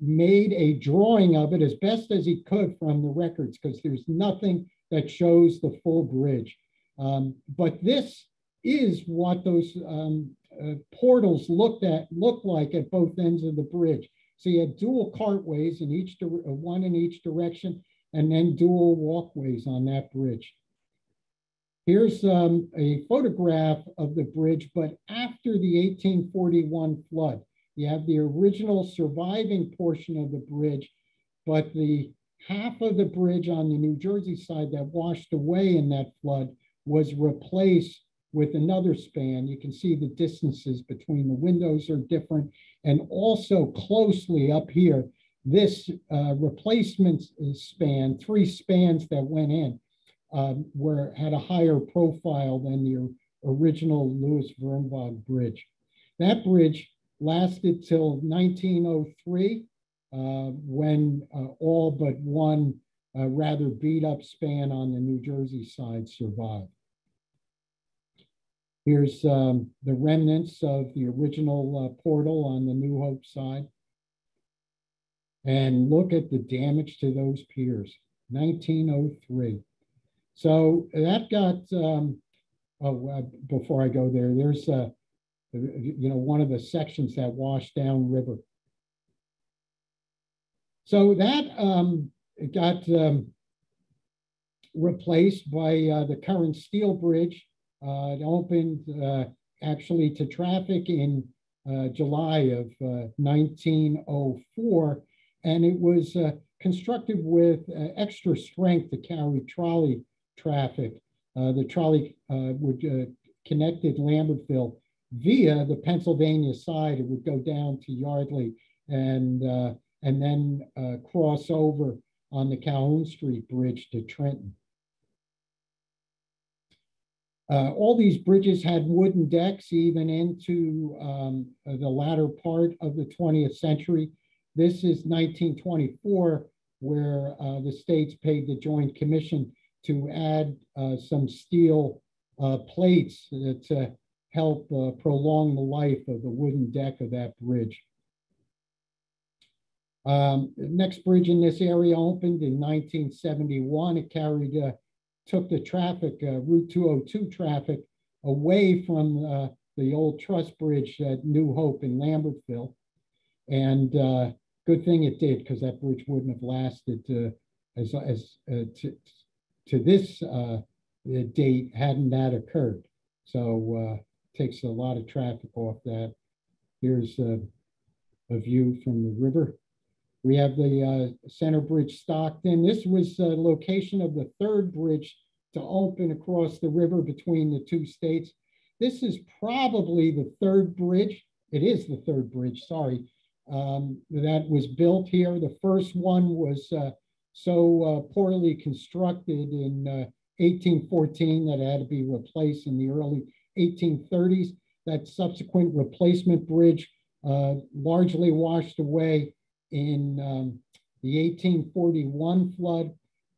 made a drawing of it as best as he could from the records because there's nothing that shows the full bridge. Um, but this is what those um, uh, portals looked at looked like at both ends of the bridge. So you had dual cartways in each uh, one in each direction, and then dual walkways on that bridge. Here's um, a photograph of the bridge, but after the 1841 flood. You have the original surviving portion of the bridge, but the half of the bridge on the New Jersey side that washed away in that flood was replaced with another span. You can see the distances between the windows are different. And also closely up here, this uh, replacement span, three spans that went in, um, were had a higher profile than the original Louis Wernwag bridge. That bridge lasted till 1903 uh, when uh, all but one uh, rather beat up span on the New Jersey side survived. Here's um, the remnants of the original uh, portal on the New Hope side. And look at the damage to those piers, 1903. So that got, um, oh, uh, before I go there, there's, uh, you know, one of the sections that washed down river. So that um, got um, replaced by uh, the current steel bridge Uh, it opened uh, actually to traffic in uh, July of uh, 1904, and it was uh, constructed with uh, extra strength to carry trolley traffic. Uh, the trolley uh, would uh, connected Lambertville via the Pennsylvania side. It would go down to Yardley and uh, and then uh, cross over on the Calhoun Street Bridge to Trenton. Uh, all these bridges had wooden decks even into um, the latter part of the 20th century. This is 1924, where uh, the states paid the Joint Commission to add uh, some steel uh, plates to help uh, prolong the life of the wooden deck of that bridge. Um, next bridge in this area opened in 1971. It carried, uh, took the traffic, uh, Route 202 traffic away from uh, the old truss bridge at New Hope in Lambertville. And uh, good thing it did because that bridge wouldn't have lasted uh, as, as uh, to, to this date hadn't that occurred. So takes a lot of traffic off that. Here's a, a view from the river. We have the uh, Center Bridge Stockton. This was the location of the third bridge to open across the river between the two states. This is probably the third bridge. It is the third bridge, sorry, um, that was built here. The first one was uh, so uh, poorly constructed in 1814 uh, that it had to be replaced in the early 1830s. That subsequent replacement bridge uh, largely washed away in um, the 1841 flood,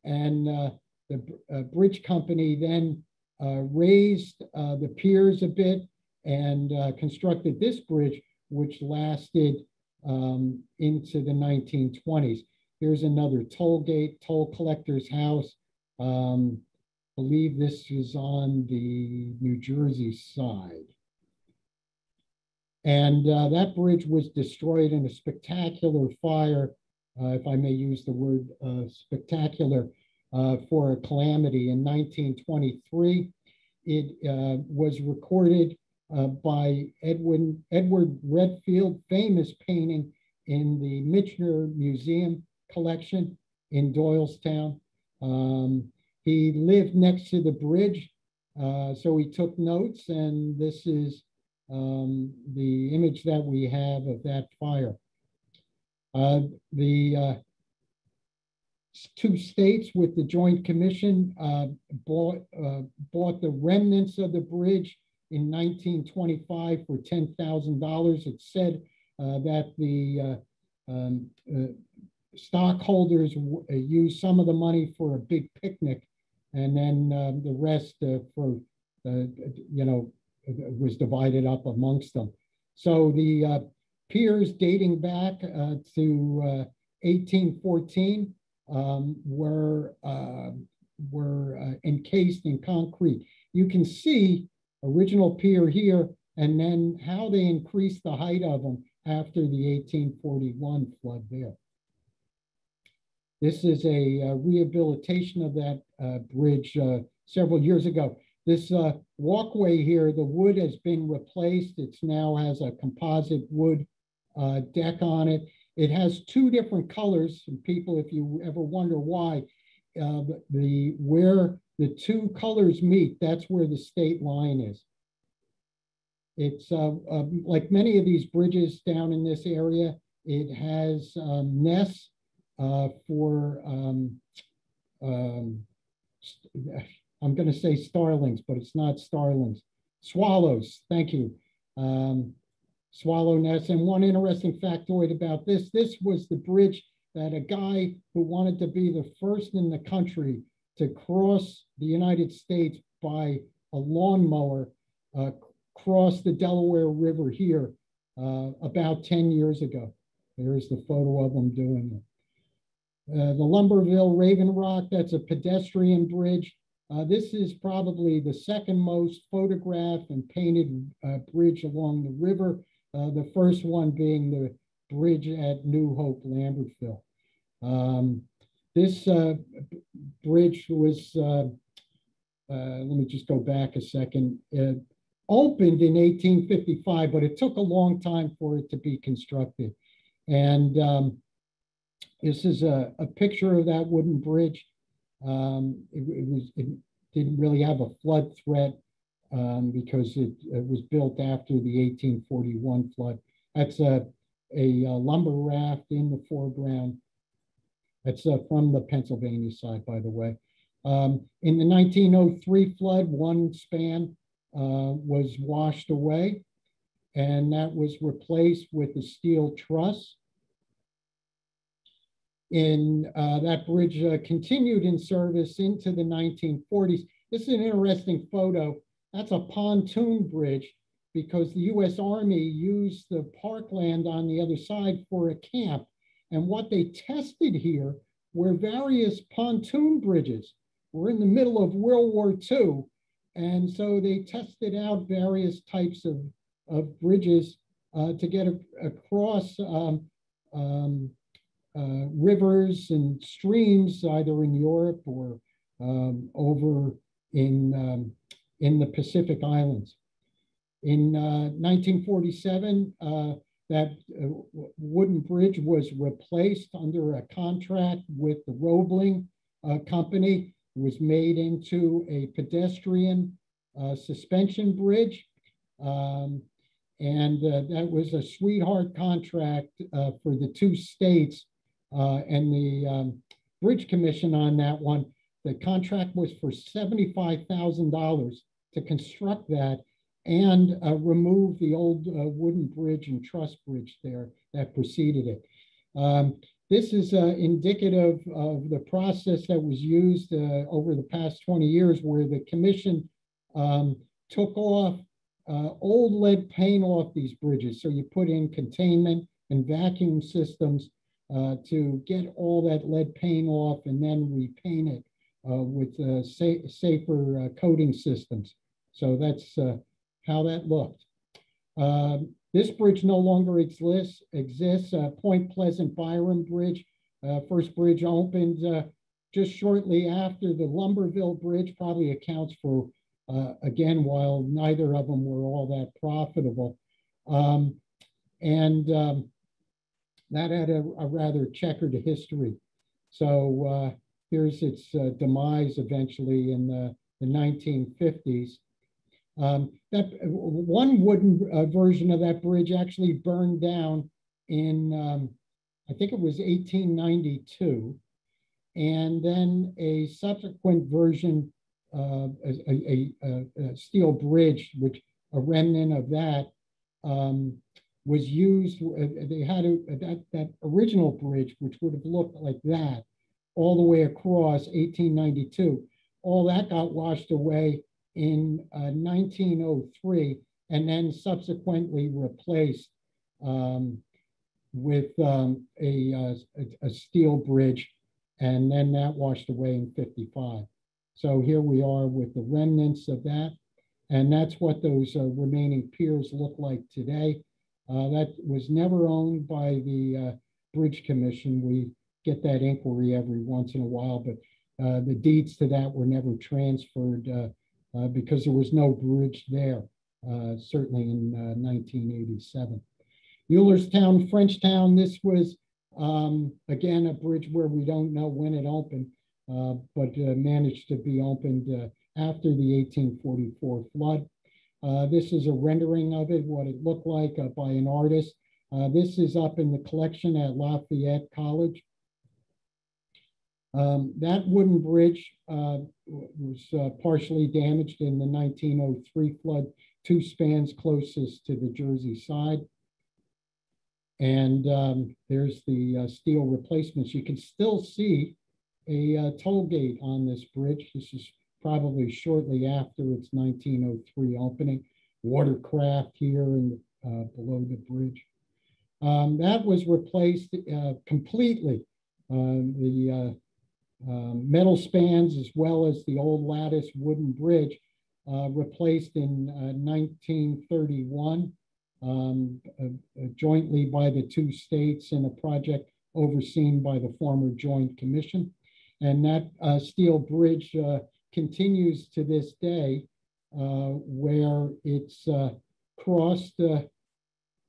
and uh, the uh, bridge company then uh, raised uh, the piers a bit and constructed this bridge, which lasted um, into the 1920s. Here's another toll gate, toll collector's house. Um, believe this is on the New Jersey side. And uh, that bridge was destroyed in a spectacular fire, uh, if I may use the word uh, spectacular, uh, for a calamity in 1923. It uh, was recorded uh, by Edwin, Edward Redfield, famous painting in the Michener Museum collection in Doylestown. Um, he lived next to the bridge, so he took notes, and this is um, the image that we have of that fire. Uh, the uh, two states with the Joint Commission uh, bought, uh, bought the remnants of the bridge in 1925 for $10,000. It said uh, that the uh, um, stockholders used some of the money for a big picnic and then um, the rest for, you know, was divided up amongst them. So the uh, piers dating back uh, to 1814 uh, um, were, uh, were uh, encased in concrete. You can see original pier here and then how they increased the height of them after the 1841 flood there. This is a, a rehabilitation of that uh, bridge uh, several years ago. This uh, walkway here, the wood has been replaced. It now has a composite wood uh, deck on it. It has two different colors. And people, if you ever wonder why, uh, the where the two colors meet, that's where the state line is. It's uh, uh, like many of these bridges down in this area, it has um, nests uh, for um, um, I'm going to say starlings, but it's not starlings. Swallows, thank you. Um, swallow nests. And one interesting factoid about this, this was the bridge that a guy who wanted to be the first in the country to cross the United States by a lawnmower uh, crossed the Delaware River here uh, about 10 years ago. There's the photo of him doing it. Uh, the Lumberville Raven Rock, that's a pedestrian bridge. Uh, this is probably the second most photographed and painted uh, bridge along the river, uh, the first one being the bridge at New Hope, Lambertville. Um, this uh, bridge was let me just go back a second. It opened in 1855, but it took a long time for it to be constructed. And um, this is a, a picture of that wooden bridge. Um, it, it was it didn't really have a flood threat um, because it, it was built after the 1841 flood. That's a, a, uh, lumber raft in the foreground. That's uh, from the Pennsylvania side, by the way. Um, in the 1903 flood, one span uh, was washed away, and that was replaced with a steel truss. In uh, that bridge uh, continued in service into the 1940s. This is an interesting photo. That's a pontoon bridge because the US Army used the parkland on the other side for a camp. And what they tested here were various pontoon bridges. We're in the middle of World War II. And so they tested out various types of, of bridges uh, to get a, across um, um, uh, rivers and streams, either in Europe or um, over in, um, in the Pacific Islands. In uh, 1947, uh, that uh, wooden bridge was replaced under a contract with the Roebling uh, Company was made into a pedestrian uh, suspension bridge. Um, and that was a sweetheart contract for the two states uh, and the um, Bridge Commission on that one. The contract was for $75,000 to construct that and uh, remove the old uh, wooden bridge and truss bridge there that preceded it. Um, this is uh, indicative of the process that was used uh, over the past 20 years where the commission um, took off uh, old lead paint off these bridges. So you put in containment and vacuum systems uh, to get all that lead paint off and then repaint it uh, with uh, sa safer coating systems. So that's how that looked. Um, this bridge no longer exists. exists uh, Point Pleasant Byram Bridge, uh, first bridge opened uh, just shortly after the Lumberville Bridge, probably accounts for, uh, again, while neither of them were all that profitable. Um, and um, that had a, a, rather checkered history. So uh, here's its uh, demise eventually in the, the 1950s. Um, that one wooden uh, version of that bridge actually burned down in, um, I think it was 1892. And then a subsequent version, uh, a, a, a, steel bridge, which a remnant of that um, was used. Uh, they had a, that, that original bridge, which would have looked like that all the way across 1892. All that got washed away in uh, 1903 and then subsequently replaced um, with um, a, uh, a, a, steel bridge, and then that washed away in 55. So here we are with the remnants of that, and that's what those uh, remaining piers look like today. Uh, that was never owned by the uh, Bridge Commission. We get that inquiry every once in a while, but uh, the deeds to that were never transferred uh, because there was no bridge there, certainly in 1987. Uh, Uhlerstown, Frenchtown, this was, um, again, a bridge where we don't know when it opened, but managed to be opened after the 1844 flood. Uh, this is a rendering of it, what it looked like uh, by an artist. Uh, this is up in the collection at Lafayette College. Um, that wooden bridge uh, was uh, partially damaged in the 1903 flood, two spans closest to the Jersey side. And um, there's the uh, steel replacements. You can still see a toll gate on this bridge. This is probably shortly after its 1903 opening. Watercraft here and uh, below the bridge. Um, that was replaced uh, completely. the um, metal spans as well as the old lattice wooden bridge uh, replaced in uh, 1931 um, uh, uh, jointly by the two states in a project overseen by the former Joint Commission. And that uh, steel bridge uh, continues to this day, uh, where it's uh, crossed uh,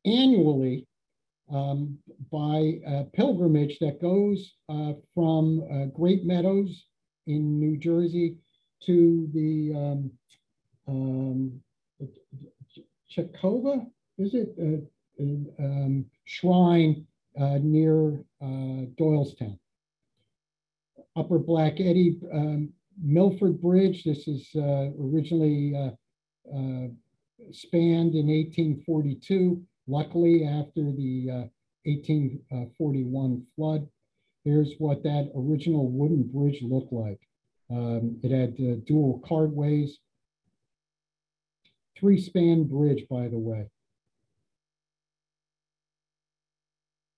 annually um, by a pilgrimage that goes uh, from uh, Great Meadows in New Jersey to the um, um, is it? Um, shrine uh, near uh, Doylestown. Upper Black Eddy um, Milford Bridge. This is uh, originally uh, uh, spanned in 1842. Luckily, after the 1841 flood, here's what that original wooden bridge looked like. Um, it had dual cardways, three span bridge, by the way.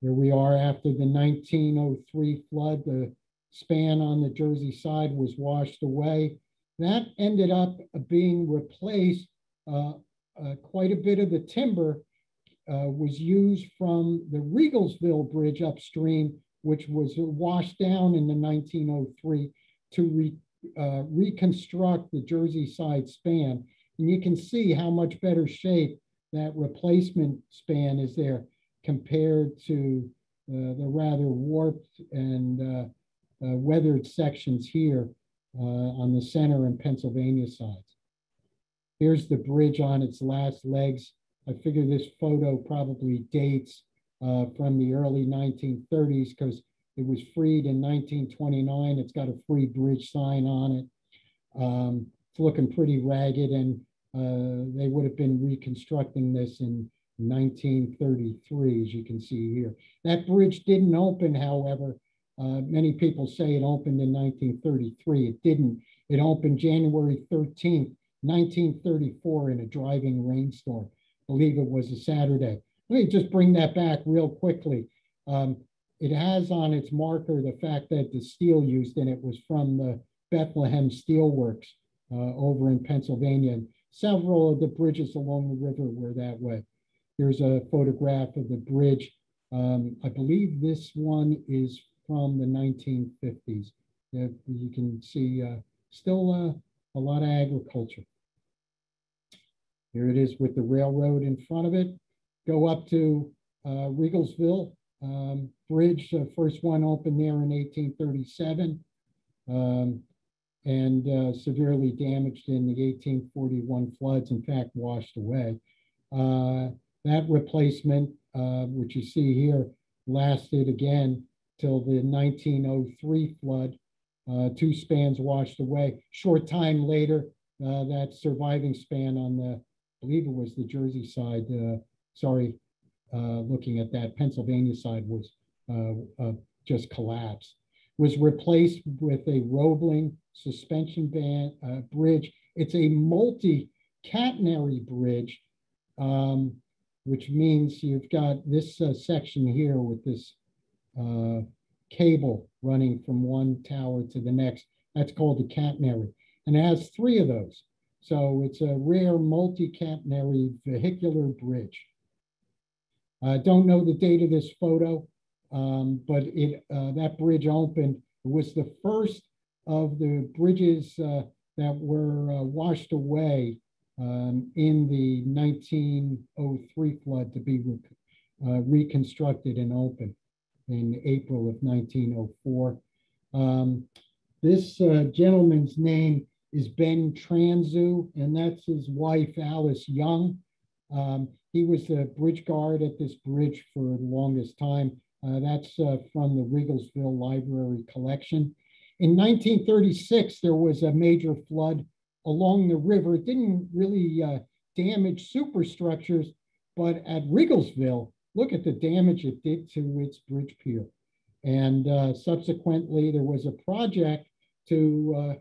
Here we are after the 1903 flood. The span on the Jersey side was washed away. That ended up being replaced. Uh, uh, quite a bit of the timber uh, was used from the Riegelsville Bridge upstream, which was washed down in the 1903 to re, uh, reconstruct the Jersey side span. And you can see how much better shape that replacement span is there compared to uh, the rather warped and uh, weathered sections here on the center and Pennsylvania sides. Here's the bridge on its last legs. I figure this photo probably dates uh, from the early 1930s because it was freed in 1929. It's got a free bridge sign on it. Um, it's looking pretty ragged and uh, they would have been reconstructing this in 1933, as you can see here. That bridge didn't open, however. Uh, many people say it opened in 1933. It didn't. It opened January 13th, 1934 in a driving rainstorm. I believe it was a Saturday. Let me just bring that back real quickly. Um, it has on its marker the fact that the steel used in it was from the Bethlehem Steelworks uh, over in Pennsylvania. And several of the bridges along the river were that way. Here's a photograph of the bridge. Um, I believe this one is from the 1950s. you can see uh, still uh, a lot of agriculture. Here it is with the railroad in front of it. Go up to uh, Riegelsville um, Bridge, the first one opened there in 1837 um, and uh, severely damaged in the 1841 floods, in fact, washed away. Uh, that replacement, uh, which you see here, lasted again till the 1903 flood. Uh, two spans washed away. Short time later, uh, that surviving span on the, I believe it was the Jersey side, uh, sorry, uh, looking at that Pennsylvania side was uh, just collapsed. Was replaced with a Roebling suspension band bridge. It's a multi-catenary bridge um, which means you've got this uh, section here with this uh, cable running from one tower to the next. That's called the catenary. And it has three of those. So it's a rare multi-catenary vehicular bridge. I don't know the date of this photo, um, but it uh, that bridge opened. It was the first of the bridges uh, that were uh, washed away um, in the 1903 flood to be re uh, reconstructed and open in April of 1904. Um, this uh, gentleman's name is Ben Transu, and that's his wife, Alice Young. Um, he was the bridge guard at this bridge for the longest time. Uh, that's uh, from the Riegelsville Library collection. In 1936, there was a major flood along the river. It didn't really uh, damage superstructures, but at Riegelsville, look at the damage it did to its bridge pier. And uh, subsequently, there was a project to uh,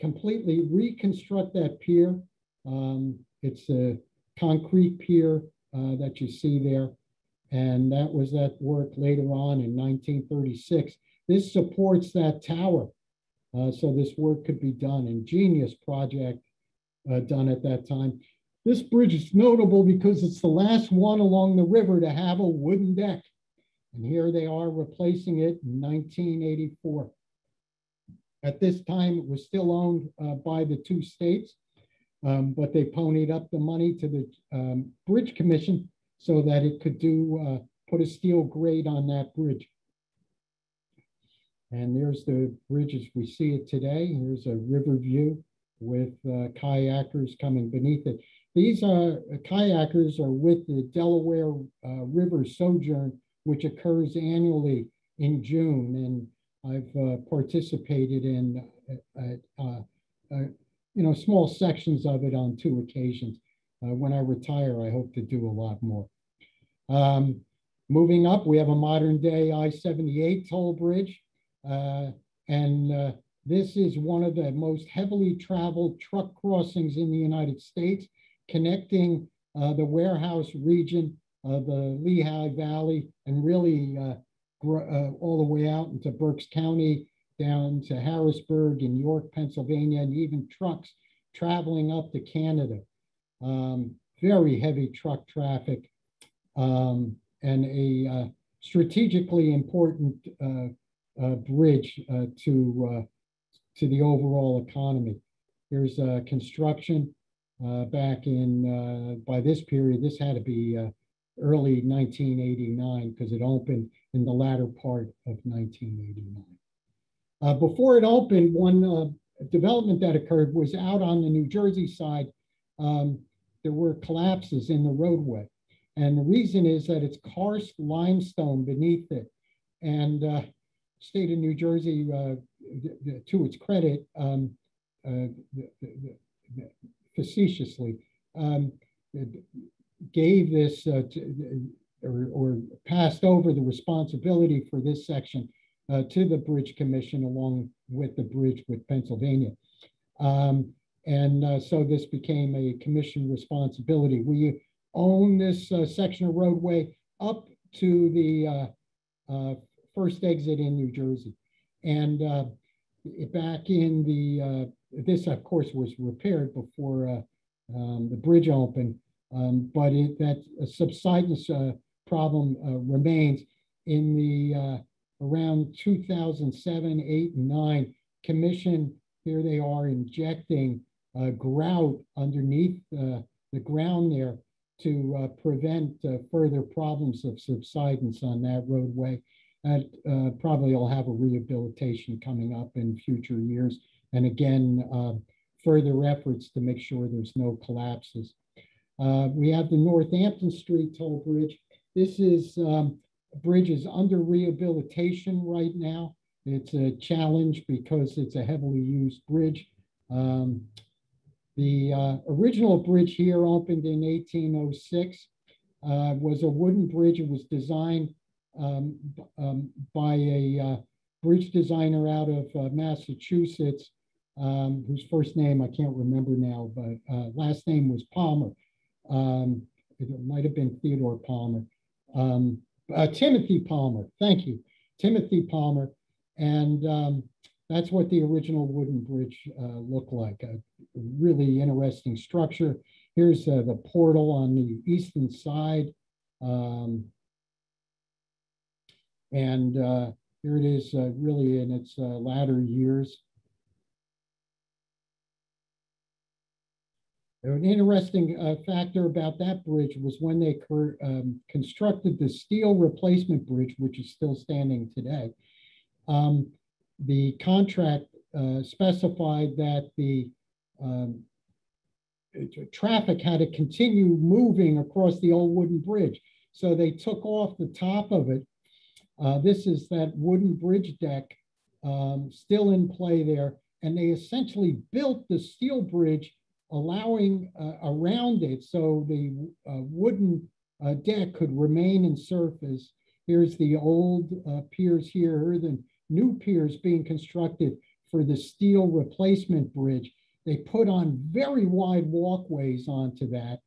completely reconstruct that pier. Um, it's a concrete pier uh, that you see there. And that was that work later on in 1936. This supports that tower uh, so this work could be done. Ingenious project uh, done at that time. This bridge is notable because it's the last one along the river to have a wooden deck. And here they are replacing it in 1984. At this time, it was still owned uh, by the two states, um, but they ponied up the money to the um, Bridge Commission so that it could do uh, put a steel grade on that bridge. And there's the bridge as we see it today. Here's a river view with uh, kayakers coming beneath it. These uh, kayakers are with the Delaware uh, River Sojourn, which occurs annually in June. And I've uh, participated in, uh, uh, you know, small sections of it on two occasions. when I retire, I hope to do a lot more. Um, moving up, we have a modern day I-78 toll bridge. and this is one of the most heavily traveled truck crossings in the United States, connecting uh, the warehouse region of the Lehigh Valley and really uh, uh, all the way out into Berks County, down to Harrisburg and York, Pennsylvania, and even trucks traveling up to Canada. Um, very heavy truck traffic um, and a uh, strategically important uh, uh, bridge to to the overall economy. Here's construction back in, uh, by this period, this had to be uh, early 1989 because it opened in the latter part of 1989. Uh, before it opened, one uh, development that occurred was out on the New Jersey side. Um, there were collapses in the roadway. And the reason is that it's karst limestone beneath it. And state of New Jersey to its credit, um, uh, facetiously, um, gave this uh, to, or, or, passed over the responsibility for this section uh, to the Bridge Commission along with the bridge with Pennsylvania. Um, and uh, so this became a commission responsibility. We own this uh, section of roadway up to the uh, first exit in New Jersey. And uh, back in the, uh, this of course was repaired before uh, um, the bridge opened, um, but it, that subsidence uh, problem uh, remains in the uh, around 2007, 8, and 9 commission. Here they are injecting grout underneath the ground there to prevent further problems of subsidence on that roadway. That uh, probably will have a rehabilitation coming up in future years. And again, uh, further efforts to make sure there's no collapses. Uh, we have the Northampton Street toll bridge. This is um, bridge is under rehabilitation right now. It's a challenge because it's a heavily used bridge. Um, the uh, original bridge here opened in 1806, uh, was a wooden bridge. It was designed um, um, by a uh, bridge designer out of uh, Massachusetts, um, whose first name I can't remember now, but uh, last name was Palmer. Um, it might have been Theodore Palmer. Um, uh, Timothy Palmer, thank you. Timothy Palmer. And um, that's what the original wooden bridge uh, looked like. A really interesting structure. Here's uh, the portal on the eastern side. Um, and uh, here it is uh, really in its latter years. An interesting uh, factor about that bridge was when they um, constructed the steel replacement bridge, which is still standing today. Um, the contract uh, specified that the um, traffic had to continue moving across the old wooden bridge. So they took off the top of it uh, this is that wooden bridge deck um, still in play there. And they essentially built the steel bridge allowing uh, around it so the uh, wooden uh, deck could remain in surface. Here's the old piers here, the new piers being constructed for the steel replacement bridge. They put on very wide walkways onto that.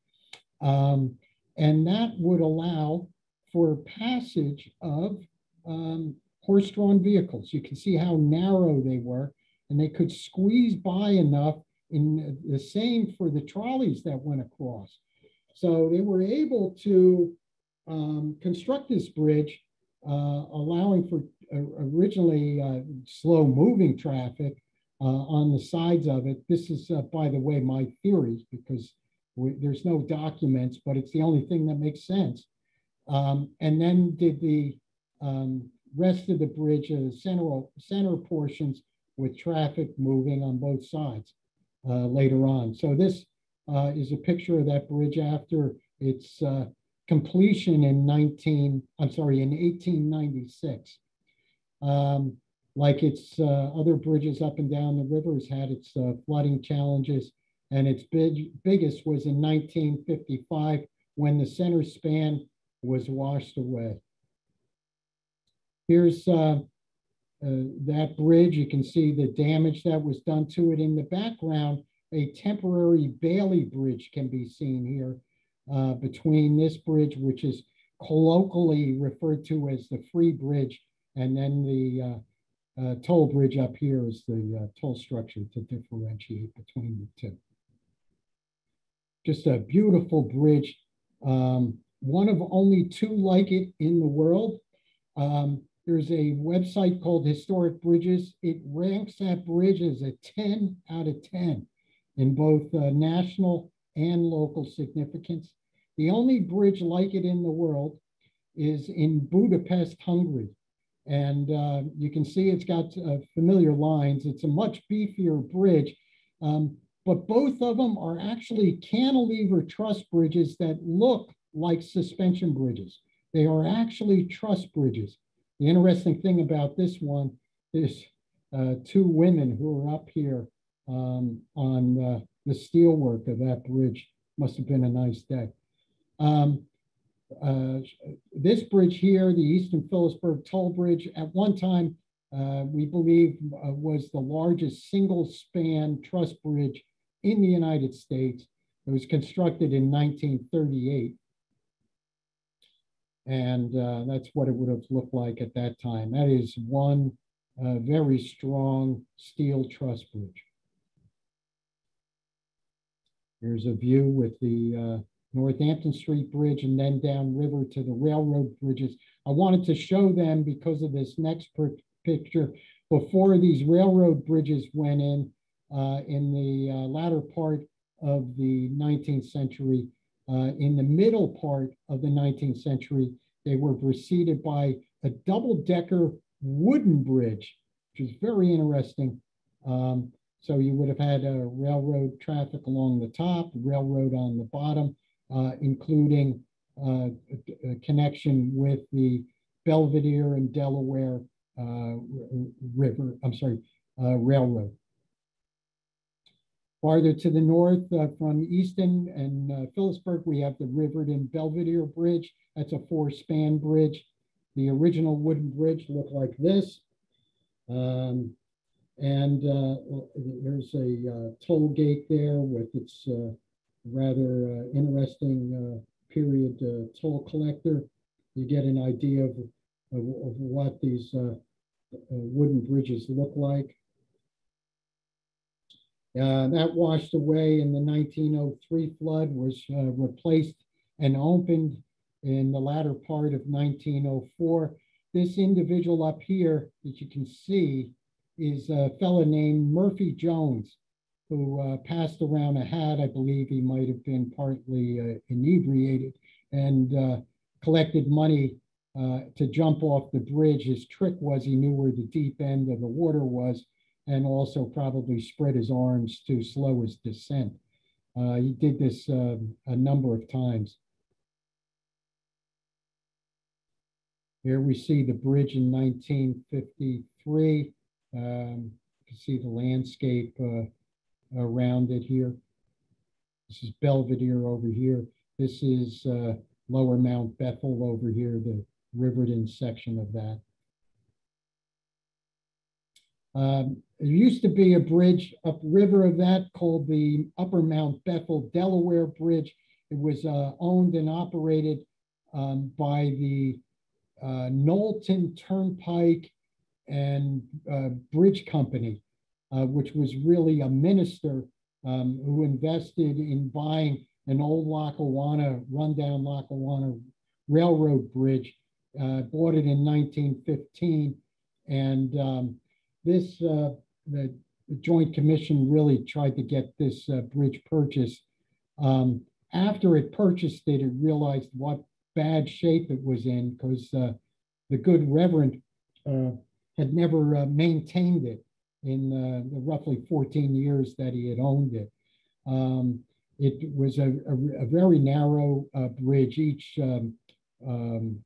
Um, and that would allow for passage of um, horse-drawn vehicles. You can see how narrow they were, and they could squeeze by enough in the same for the trolleys that went across. So they were able to um, construct this bridge uh, allowing for uh, originally uh, slow moving traffic uh, on the sides of it. This is, uh, by the way, my theory because we, there's no documents, but it's the only thing that makes sense. Um, and then did the um, rest of the bridge, uh, center, center portions with traffic moving on both sides later on. So this uh, is a picture of that bridge after its uh, completion in 19, I'm sorry, in 1896. Um, like its uh, other bridges up and down the rivers had its uh, flooding challenges and its big, biggest was in 1955 when the center span was washed away. Here's uh, uh, that bridge. You can see the damage that was done to it in the background. A temporary Bailey Bridge can be seen here uh, between this bridge, which is colloquially referred to as the Free Bridge, and then the uh, uh, toll bridge up here is the uh, toll structure to differentiate between the two. Just a beautiful bridge, um, one of only two like it in the world. Um, there's a website called Historic Bridges. It ranks that bridge as a 10 out of 10 in both uh, national and local significance. The only bridge like it in the world is in Budapest, Hungary. And uh, you can see it's got uh, familiar lines. It's a much beefier bridge, um, but both of them are actually cantilever truss bridges that look like suspension bridges. They are actually truss bridges. The interesting thing about this one is uh, two women who are up here um, on uh, the steelwork of that bridge. Must have been a nice day. Um, uh, this bridge here, the Easton Phillipsburg Toll Bridge, at one time, uh, we believe uh, was the largest single span truss bridge in the United States. It was constructed in 1938. And uh, that's what it would have looked like at that time. That is one uh, very strong steel truss bridge. Here's a view with the uh, Northampton Street Bridge and then downriver to the railroad bridges. I wanted to show them because of this next picture. Before these railroad bridges went in, uh, in the uh, latter part of the 19th century, uh, in the middle part of the 19th century, they were preceded by a double-decker wooden bridge, which is very interesting. Um, so you would have had a railroad traffic along the top, railroad on the bottom, uh, including uh, a, a, connection with the Belvidere and Delaware uh, River, I'm sorry, uh, Railroad. Farther to the north uh, from Easton and uh, Phillipsburg, we have the Riverton Belvidere Bridge. That's a four span bridge. The original wooden bridge looked like this. Um, and uh, there's a uh, toll gate there with its uh, rather uh, interesting period toll collector. You get an idea of, of, of what these wooden bridges look like. Uh, that washed away in the 1903 flood, was uh, replaced and opened in the latter part of 1904. This individual up here that you can see is a fellow named Murphy Jones, who uh, passed around a hat. I believe he might have been partly uh, inebriated and uh, collected money to jump off the bridge. His trick was he knew where the deep end of the water was and also probably spread his arms to slow his descent. Uh, he did this uh, a number of times. Here we see the bridge in 1953. Um, you can see the landscape uh, around it here. This is Belvidere over here. This is uh, Lower Mount Bethel over here, the Riverton section of that. Um, there used to be a bridge upriver of that called the Upper Mount Bethel Delaware Bridge. It was uh, owned and operated um, by the uh, Knowlton Turnpike and uh, Bridge Company, uh, which was really a minister um, who invested in buying an old Lackawanna, rundown Lackawanna railroad bridge uh, bought it in 1915. And um, this, uh, the, the Joint Commission really tried to get this uh, bridge purchased. Um, after it purchased it, it realized what bad shape it was in because uh, the good Reverend uh, had never uh, maintained it in uh, the roughly 14 years that he had owned it. Um, it was a, a, a very narrow bridge, each um, um,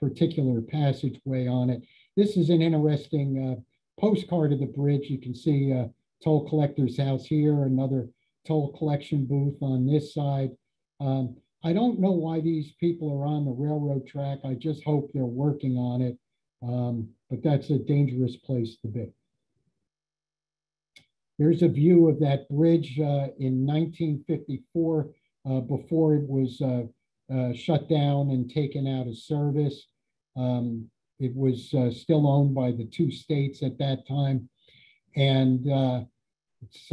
particular passageway on it. This is an interesting postcard of the bridge. You can see a toll collector's house here, another toll collection booth on this side. Um, I don't know why these people are on the railroad track. I just hope they're working on it. Um, but that's a dangerous place to be. Here's a view of that bridge uh, in 1954 uh, before it was uh, uh, shut down and taken out of service. Um, it was uh, still owned by the two states at that time. And uh, it's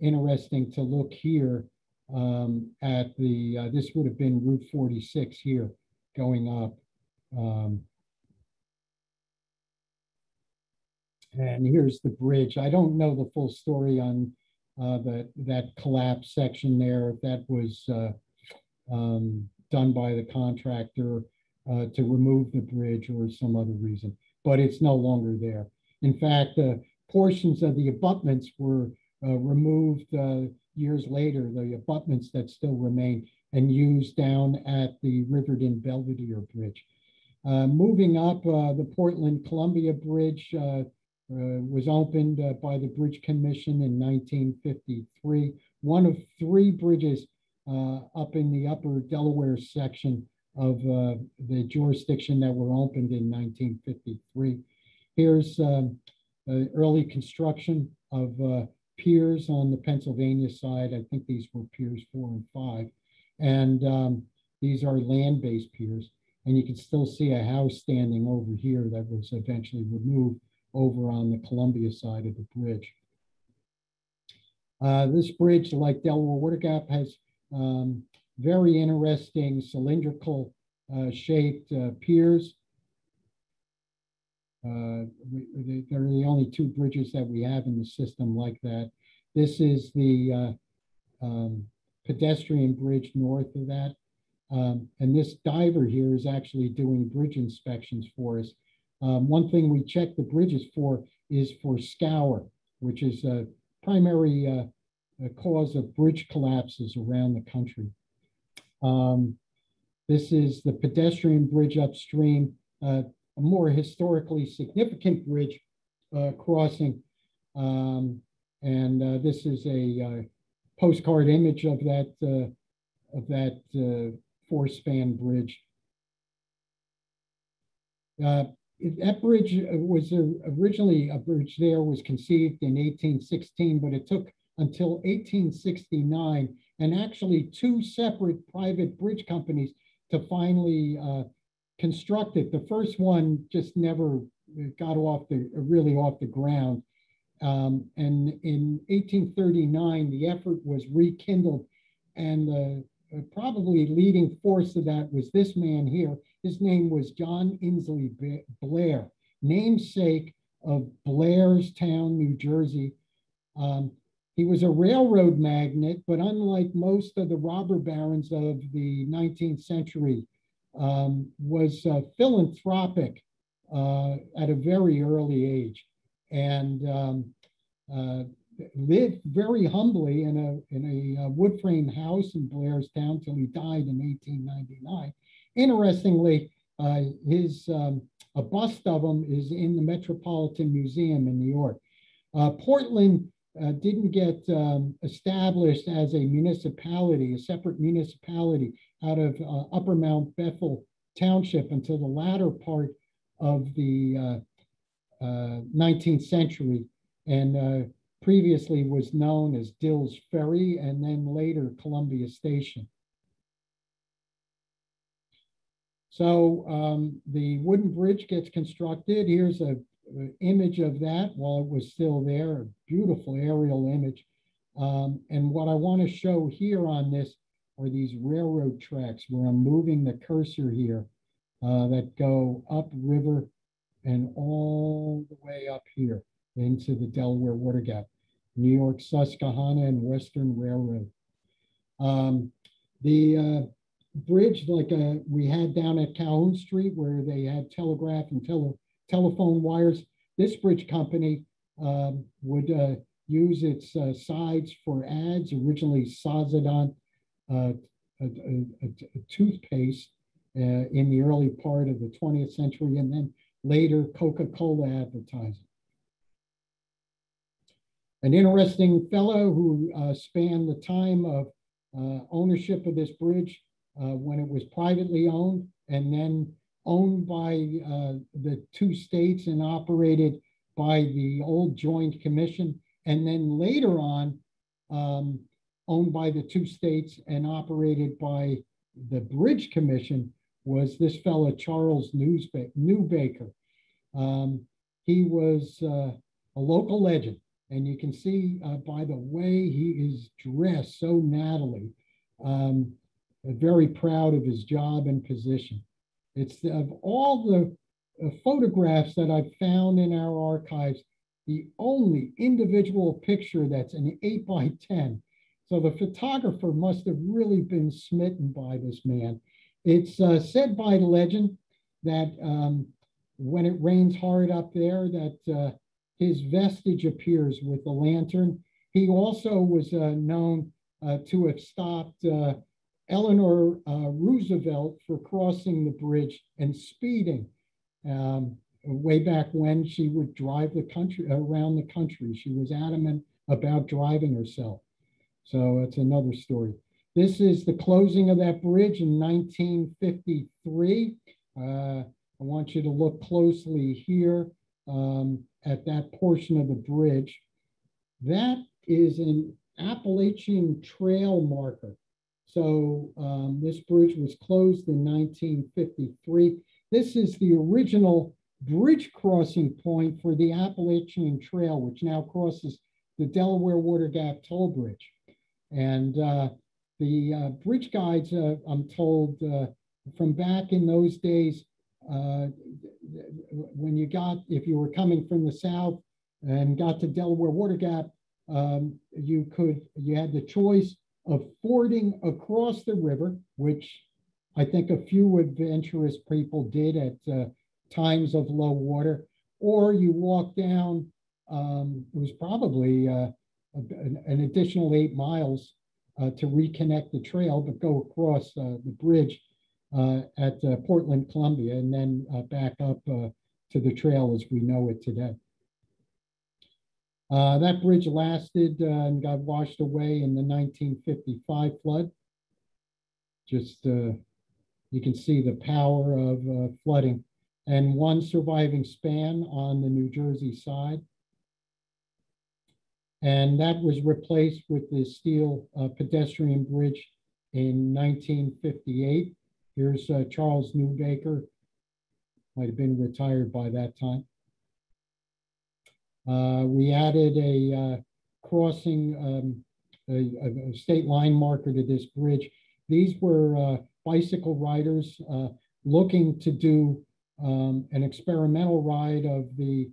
interesting to look here um, at the, this would have been Route 46 here going up. Um, And here's the bridge. I don't know the full story on uh, the, that collapse section there, that was uh, um, done by the contractor uh, to remove the bridge or some other reason, but it's no longer there. In fact, uh, portions of the abutments were uh, removed uh, years later, the abutments that still remain and used down at the Riverton Belvidere Bridge. moving up, the Portland Columbia Bridge uh, was opened uh, by the Bridge Commission in 1953. One of three bridges uh, up in the upper Delaware section of the jurisdiction that were opened in 1953. Here's um, early construction of piers on the Pennsylvania side. I think these were piers four and five. And um, these are land-based piers. And you can still see a house standing over here that was eventually removed over on the Columbia side of the bridge. Uh, this bridge, like Delaware Water Gap, has um, very interesting cylindrical uh, shaped uh, piers. Uh, they're the only two bridges that we have in the system like that. This is the uh, um, pedestrian bridge north of that. Um, and this diver here is actually doing bridge inspections for us. Um, one thing we check the bridges for is for scour, which is a primary uh, a cause of bridge collapses around the country. Um, this is the pedestrian bridge upstream, uh, a more historically significant bridge uh, crossing. Um, and uh, this is a uh, postcard image of that, uh, of that four-span bridge. Uh, that bridge uh, was originally a bridge there was conceived in 1816, but it took until 1869 and actually two separate private bridge companies to finally uh, construct it. The first one just never uh, got off the really off the ground. Um, and in 1839, the effort was rekindled, and the uh, probably leading force of that was this man here, his name was John Insley Blair, namesake of Blairstown, New Jersey. Um, he was a railroad magnate, but unlike most of the robber barons of the 19th century, um, was uh, philanthropic uh, at a very early age and um, uh, lived very humbly in a, in a uh, wood frame house in Blairstown till he died in 1899. Interestingly, uh, his um, a bust of him is in the Metropolitan Museum in New York. Uh, Portland uh, didn't get um, established as a municipality, a separate municipality out of uh, Upper Mount Bethel Township until the latter part of the 19th uh, uh, century, and previously was known as Dill's Ferry and then later Columbia Station. So um, the wooden bridge gets constructed. Here's a, image of that while it was still there, a beautiful aerial image. Um, and what I want to show here on this are these railroad tracks where I'm moving the cursor here. uh, that go upriver and all the way up here into the Delaware Water Gap, New York Susquehanna and Western Railroad. Um, the uh, bridge like uh, we had down at Calhoun Street where they had telegraph and tele telephone wires, this bridge company um, would uh, use its uh, sides for ads, originally Sozodont uh, a, a, a, toothpaste uh, in the early part of the 20th century, and then later Coca-Cola advertising. An interesting fellow who uh, spanned the time of uh, ownership of this bridge when it was privately owned and then owned by uh, the two states and operated by the old Joint Commission, and then later on um, owned by the two states and operated by the Bridge Commission was this fellow Charles Newbaker. Um, he was uh, a local legend, and you can see uh, by the way he is dressed so nattily, um, very proud of his job and position. It's of all the uh, photographs that I've found in our archives, the only individual picture that's an 8 by 10 so the photographer must have really been smitten by this man. It's uh, said by legend that um, when it rains hard up there, that uh, his vestige appears with the lantern. He also was uh, known uh, to have stopped uh, Eleanor uh, Roosevelt for crossing the bridge and speeding. Um, way back when she would drive the country around the country, she was adamant about driving herself. So that's another story. This is the closing of that bridge in 1953. Uh, I want you to look closely here um, at that portion of the bridge. That is an Appalachian Trail marker. So um, this bridge was closed in 1953. This is the original bridge crossing point for the Appalachian Trail, which now crosses the Delaware Water Gap Toll Bridge. And uh, the uh, bridge guides, uh, I'm told, uh, from back in those days, uh, when you got, if you were coming from the south and got to Delaware Water Gap, um, you could, you had the choice of fording across the river, which I think a few adventurous people did at uh, times of low water, or you walk down, um, it was probably an, an additional eight miles uh, to reconnect the trail, but go across uh, the bridge uh, at uh, Portland, Columbia, and then uh, back up uh, to the trail as we know it today. That bridge lasted and got washed away in the 1955 flood. Just you can see the power of flooding and one surviving span on the New Jersey side. And that was replaced with the steel uh, pedestrian bridge in 1958. Here's uh, Charles Newbaker, might have been retired by that time. Uh, we added a uh, crossing, um, a, a, state line marker to this bridge. These were uh, bicycle riders looking to do um, an experimental ride of the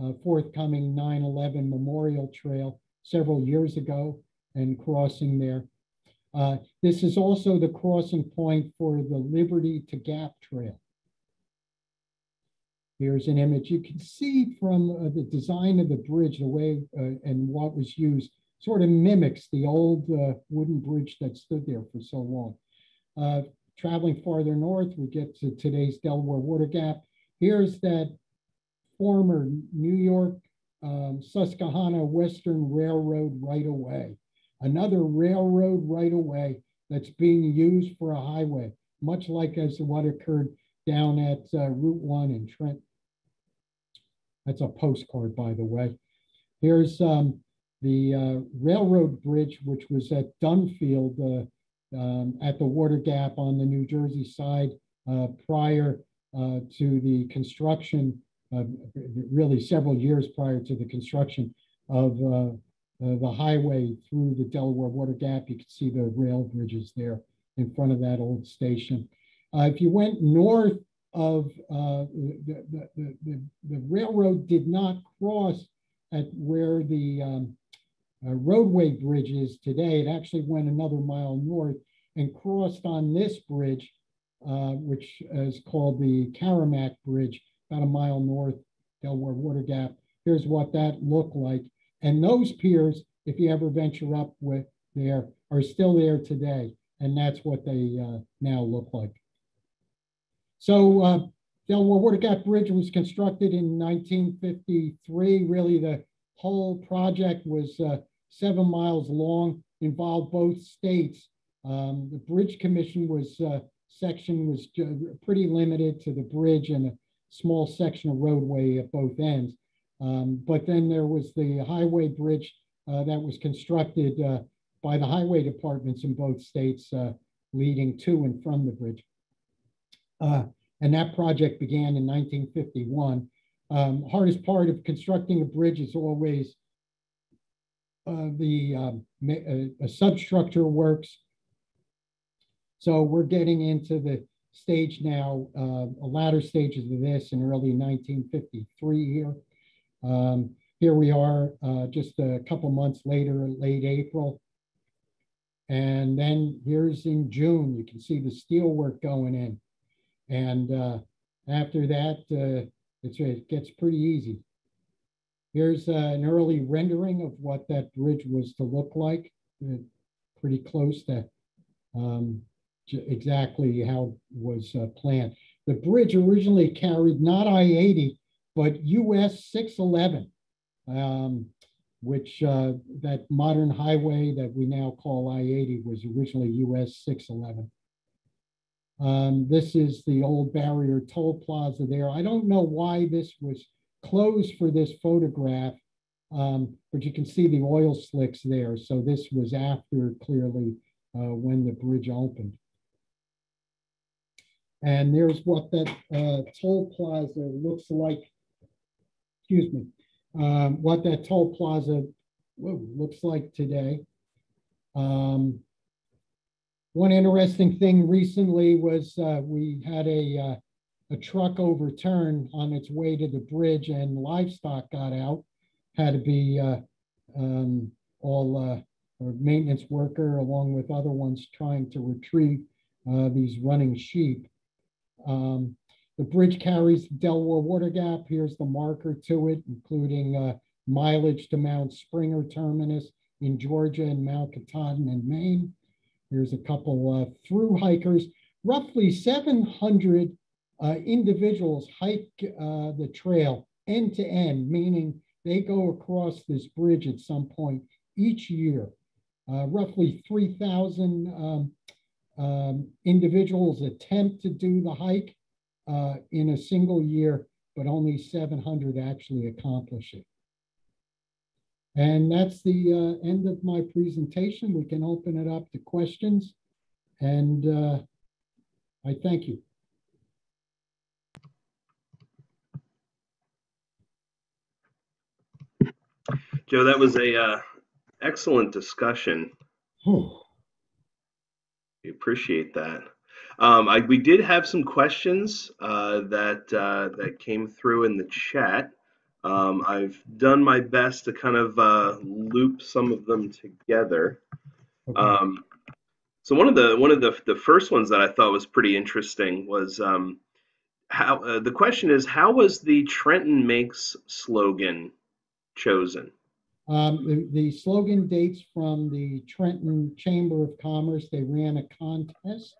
uh, forthcoming 9-11 Memorial Trail several years ago and crossing there. Uh, this is also the crossing point for the Liberty to Gap Trail. Here's an image. You can see from uh, the design of the bridge, the way uh, and what was used sort of mimics the old uh, wooden bridge that stood there for so long. Uh, traveling farther north, we get to today's Delaware Water Gap. Here's that former New York um, Susquehanna Western Railroad right away. Another railroad right away that's being used for a highway, much like as what occurred down at uh, Route 1 in Trent. That's a postcard, by the way. Here's um, the uh, railroad bridge, which was at Dunfield uh, um, at the Water Gap on the New Jersey side uh, prior uh, to the construction really several years prior to the construction of uh, uh, the highway through the Delaware Water Gap. You can see the rail bridges there in front of that old station. if you went north of uh, the, the, the, the, railroad did not cross at where the um, uh, roadway bridge is today. It actually went another mile north and crossed on this bridge, uh, which is called the Karamac Bridge, about a mile north, Delaware Water Gap. Here's what that looked like. And those piers, if you ever venture up with there, are still there today. And that's what they uh, now look like. So uh, Delaware Water Gap Bridge was constructed in 1953. Really, the whole project was uh, seven miles long, involved both states. Um, the Bridge Commission was uh, section was pretty limited to the bridge and a small section of roadway at both ends. Um, but then there was the highway bridge uh, that was constructed uh, by the highway departments in both states uh, leading to and from the bridge. Uh, and that project began in 1951. Um, hardest part of constructing a bridge is always uh, the um, uh, substructure works. So we're getting into the stage now, uh, latter stages of this in early 1953 here. Um, here we are uh, just a couple months later, late April. And then here's in June, you can see the steel work going in. And uh, after that, uh, it gets pretty easy. Here's uh, an early rendering of what that bridge was to look like. Uh, pretty close to um, exactly how it was uh, planned. The bridge originally carried not I-80, but US 611, um, which uh, that modern highway that we now call I-80 was originally US 611. Um, this is the old barrier toll plaza there. I don't know why this was closed for this photograph, um, but you can see the oil slicks there. So this was after clearly uh, when the bridge opened. And there's what that uh, toll plaza looks like, excuse me, um, what that toll plaza whoa, looks like today. Um, one interesting thing recently was uh, we had a, uh, a truck overturned on its way to the bridge and livestock got out, had to be uh, um, all uh, maintenance worker along with other ones trying to retrieve uh, these running sheep. Um, the bridge carries Delaware Water Gap. Here's the marker to it, including uh, mileage to Mount Springer Terminus in Georgia and Mount Katahdin in Maine. Here's a couple uh, through hikers. Roughly 700 uh, individuals hike uh, the trail end to end, meaning they go across this bridge at some point each year. Uh, roughly 3,000 um, um, individuals attempt to do the hike uh, in a single year, but only 700 actually accomplish it. And that's the uh, end of my presentation. We can open it up to questions. And uh, I thank you. Joe, that was a uh, excellent discussion. Oh. We appreciate that. Um, I, we did have some questions uh, that uh, that came through in the chat. Um, I've done my best to kind of uh, loop some of them together. Okay. Um, so one of the one of the the first ones that I thought was pretty interesting was um, how uh, the question is how was the Trenton Makes slogan chosen? Um, the, the, slogan dates from the Trenton Chamber of Commerce. They ran a contest,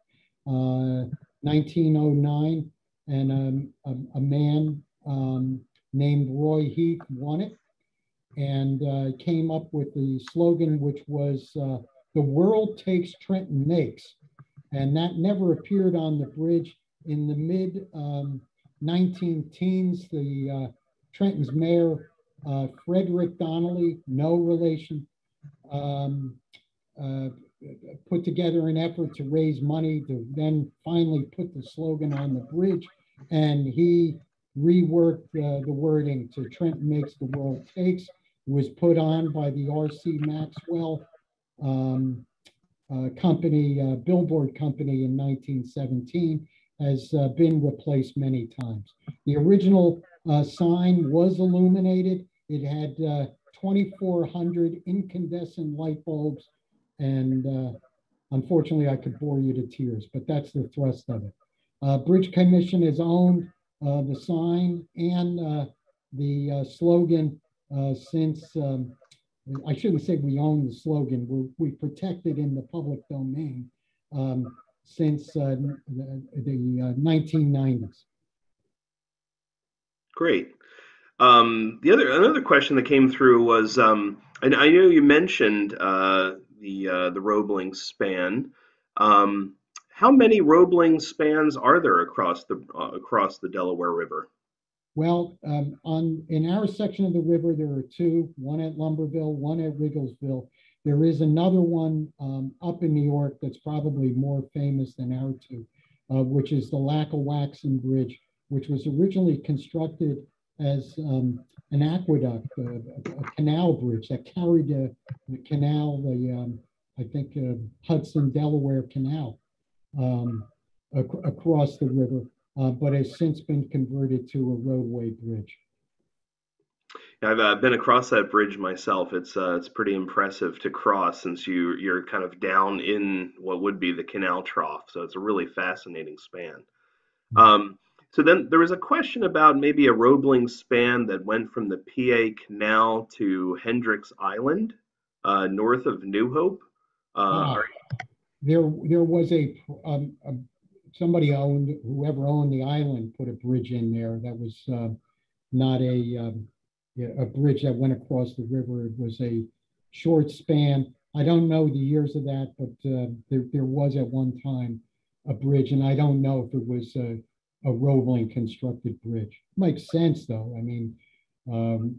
uh, 1909, and um, a, a, man um, named Roy Heath won it and uh, came up with the slogan, which was uh, "The world takes, Trenton makes," and that never appeared on the bridge in the mid 19 um, teens. The uh, Trenton's mayor uh, Frederick Donnelly, no relation, um, uh, put together an effort to raise money to then finally put the slogan on the bridge, and he reworked uh, the wording to Trenton makes the world takes. Was put on by the R.C. Maxwell um, uh, company, uh, billboard company in 1917. has uh, been replaced many times. The original uh, sign was illuminated. It had uh, 2,400 incandescent light bulbs, and unfortunately, I could bore you to tears, but that's the thrust of it. Uh, Bridge Commission has owned the sign and uh, the uh, slogan uh, since, um, I shouldn't say we own the slogan, we we protected in the public domain um, since uh, the, the uh, 1990s. Great. Um, the other another question that came through was, um, and I know you mentioned uh, the uh, the Roebling span. Um, how many Roebling spans are there across the uh, across the Delaware River? Well, um, on in our section of the river, there are two, one at Lumberville, one at Riegelsville. There is another one um, up in New York that's probably more famous than our two, uh, which is the Lackawaxen Bridge, which was originally constructed as um, an aqueduct, a, a, canal bridge that carried the canal, the um, I think uh, Hudson Delaware Canal um, ac across the river, uh, but has since been converted to a roadway bridge. I've uh, been across that bridge myself. It's uh, it's pretty impressive to cross since you you're kind of down in what would be the canal trough. So it's a really fascinating span. Hmm. Um, so then there was a question about maybe a Roebling span that went from the PA Canal to Hendricks Island, uh, north of New Hope. Uh, ah, there, there was a, um, a, somebody owned, whoever owned the island put a bridge in there that was uh, not a, um, a bridge that went across the river. It was a short span. I don't know the years of that, but uh, there, there was at one time a bridge, and I don't know if it was a, a Roebling constructed bridge. Makes sense though. I mean, um,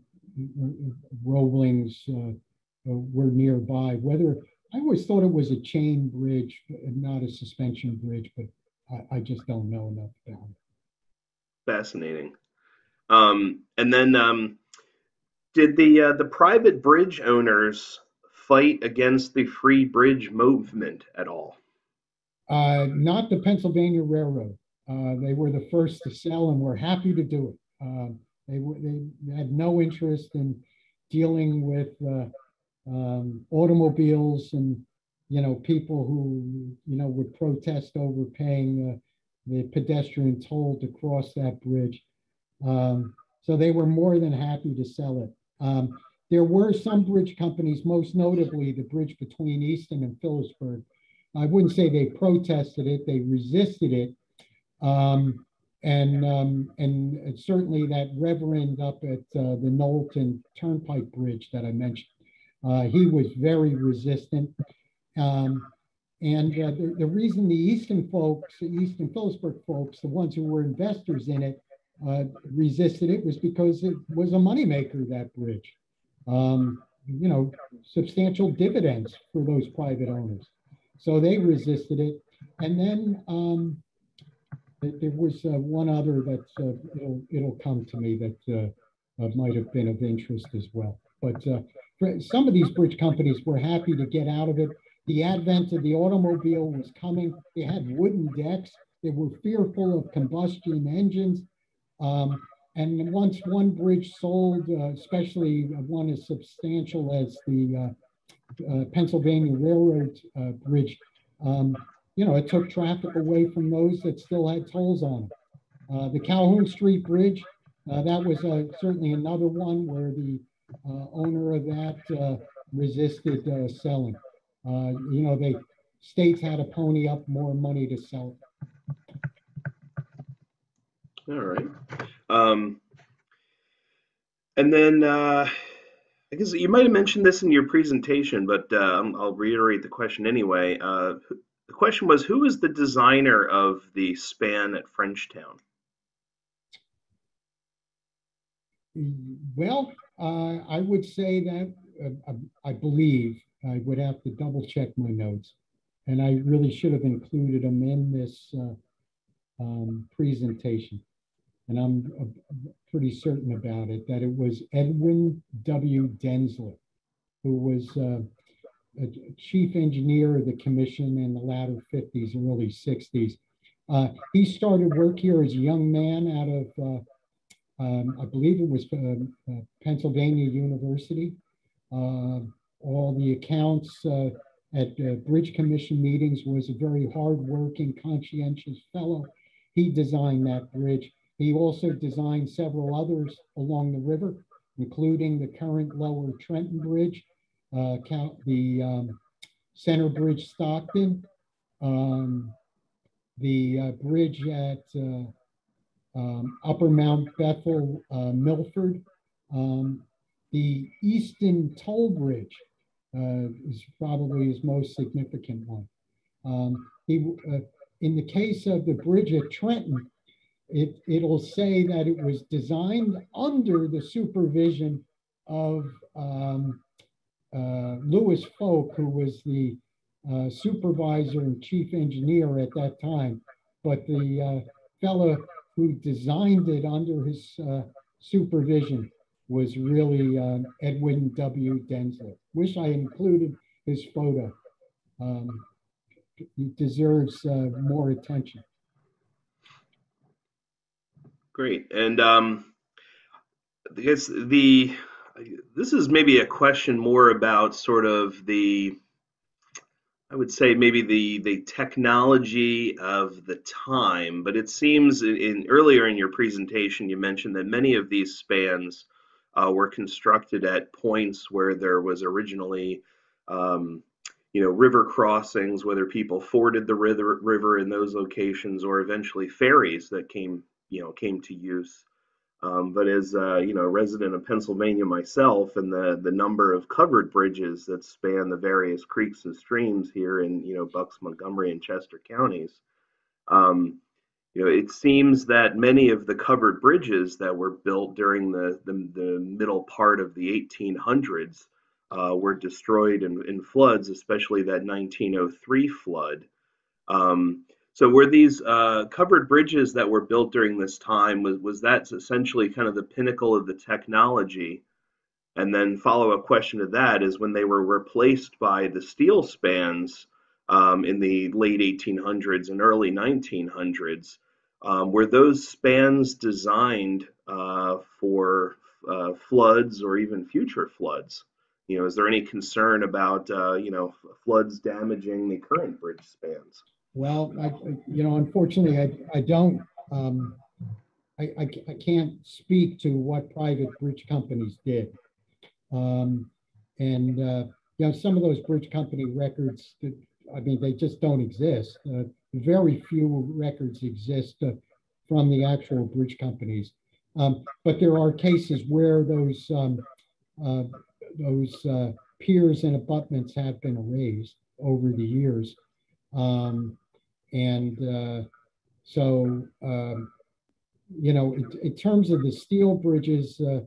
Roeblings uh, were nearby. Whether I always thought it was a chain bridge, not a suspension bridge, but I, I just don't know enough about it. Fascinating. Um, and then, um, did the uh, the private bridge owners fight against the free bridge movement at all? Uh, not the Pennsylvania Railroad. Uh, they were the first to sell and were happy to do it. Uh, they, they had no interest in dealing with uh, um, automobiles and you know people who you know would protest over paying the pedestrian toll to cross that bridge. Um, so they were more than happy to sell it. Um, there were some bridge companies, most notably the bridge between Easton and Phillipsburg. I wouldn't say they protested it; they resisted it um, and um, and certainly that reverend up at uh, the Knowlton Turnpike Bridge that I mentioned, uh, he was very resistant. Um, and uh, the, the, reason the Easton folks, the Easton Phillipsburg folks, the ones who were investors in it, uh, resisted it was because it was a moneymaker, that bridge. Um, you know, substantial dividends for those private owners. So they resisted it. And then um, there was uh, one other that uh, it'll, it'll come to me that uh, uh might have been of interest as well. But some of these bridge companies were happy to get out of it. The advent of the automobile was coming. They had wooden decks. They were fearful of combustion engines. Um, and once one bridge sold, uh, especially one as substantial as the Pennsylvania Railroad bridge, um, you know, it took traffic away from those that still had tolls on them. Uh, the Calhoun Street Bridge, uh, that was uh, certainly another one where the uh, owner of that uh, resisted uh, selling. you know, the states had to pony up more money to sell. All right. Um, and then I guess you might have mentioned this in your presentation, but I'll reiterate the question anyway. The question was, who is the designer of the span at Frenchtown? Well, uh, I would say that uh, I believe I would have to double check my notes, and I really should have included them in this uh, um, presentation. And I'm uh, pretty certain about it that it was Edwin W. Densler, who was uh, a chief engineer of the commission in the latter 50s and early 60s. Uh, he started work here as a young man out of, uh, um, I believe it was uh, uh, Pennsylvania University. Uh, all the accounts at Bridge Commission meetings was a very hardworking, conscientious fellow. He designed that bridge. He also designed several others along the river, including the current Lower Trenton Bridge, uh, the um, Center Bridge Stockton, um, the uh, bridge at uh, um, Upper Mount Bethel, uh, Milford, um, the Easton Toll Bridge uh, is probably his most significant one. Um, he, uh, in the case of the bridge at Trenton, it, it'll say that it was designed under the supervision of um, uh, Louis Folk, who was the uh, supervisor and chief engineer at that time. But the uh, fellow who designed it under his uh, supervision was really um, Edwin W. Densler. Wish I included his photo. Um, he deserves uh, more attention. Great. And um, I guess the this is maybe a question more about sort of the I would say maybe the the technology of the time, but it seems in, in earlier in your presentation you mentioned that many of these spans uh, were constructed at points where there was originally um, you know river crossings, whether people forded the river river in those locations or eventually ferries that came you know came to use. Um, but as uh, you know, a resident of Pennsylvania myself, and the the number of covered bridges that span the various creeks and streams here in you know Bucks, Montgomery, and Chester counties, um, you know, it seems that many of the covered bridges that were built during the the, the middle part of the 1800s uh, were destroyed in, in floods, especially that 1903 flood. Um, so were these uh, covered bridges that were built during this time, was, was that essentially kind of the pinnacle of the technology? And then follow-up question to that is when they were replaced by the steel spans um, in the late 1800s and early 1900s, um, were those spans designed uh, for uh, floods or even future floods? You know, is there any concern about, uh, you know, floods damaging the current bridge spans? Well, I, you know, unfortunately, I, I don't, um, I, I, I can't speak to what private bridge companies did. Um, and, uh, you know, some of those bridge company records, I mean, they just don't exist. Uh, very few records exist uh, from the actual bridge companies. Um, but there are cases where those um, uh, those uh, piers and abutments have been erased over the years. Um, and uh, so, um, you know, in, in, terms of the steel bridges, uh,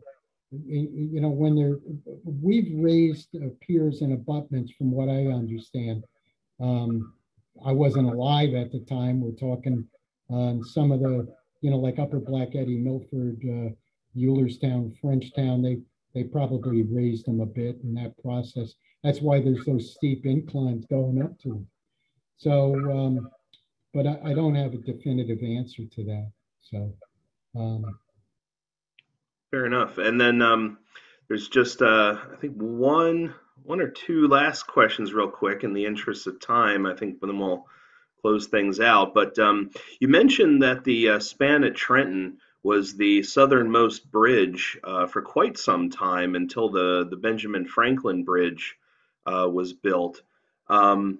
you know, when they're, we've raised uh, piers and abutments from what I understand. Um, I wasn't alive at the time. We're talking on some of the, you know, like Upper Black Eddy, Milford, uh, Uhlerstown, Frenchtown, they, they probably raised them a bit in that process. That's why there's those steep inclines going up to them. So, um, but I, I, don't have a definitive answer to that. So, um, fair enough. And then um, there's just uh, I think one one or two last questions, real quick, in the interest of time. I think then we'll close things out. But um, you mentioned that the uh, span at Trenton was the southernmost bridge uh, for quite some time until the the Benjamin Franklin Bridge uh, was built. Um,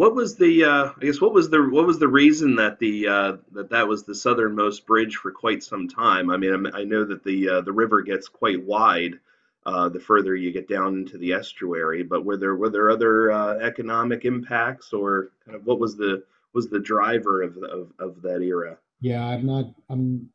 what was the uh, I guess what was the what was the reason that the uh, that that was the southernmost bridge for quite some time? I mean, I know that the uh, the river gets quite wide uh, the further you get down into the estuary, but were there were there other uh, economic impacts or kind of what was the was the driver of of, of that era? Yeah, I'm not. I'm.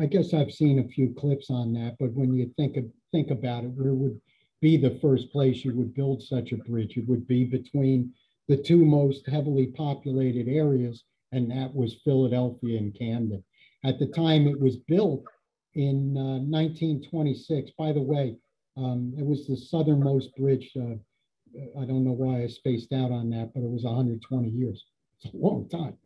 I guess I've seen a few clips on that, but when you think of, think about it, where would be the first place you would build such a bridge? It would be between the two most heavily populated areas, and that was Philadelphia and Camden. At the time it was built in uh, 1926, by the way, um, it was the southernmost bridge. Uh, I don't know why I spaced out on that, but it was 120 years. It's a long time.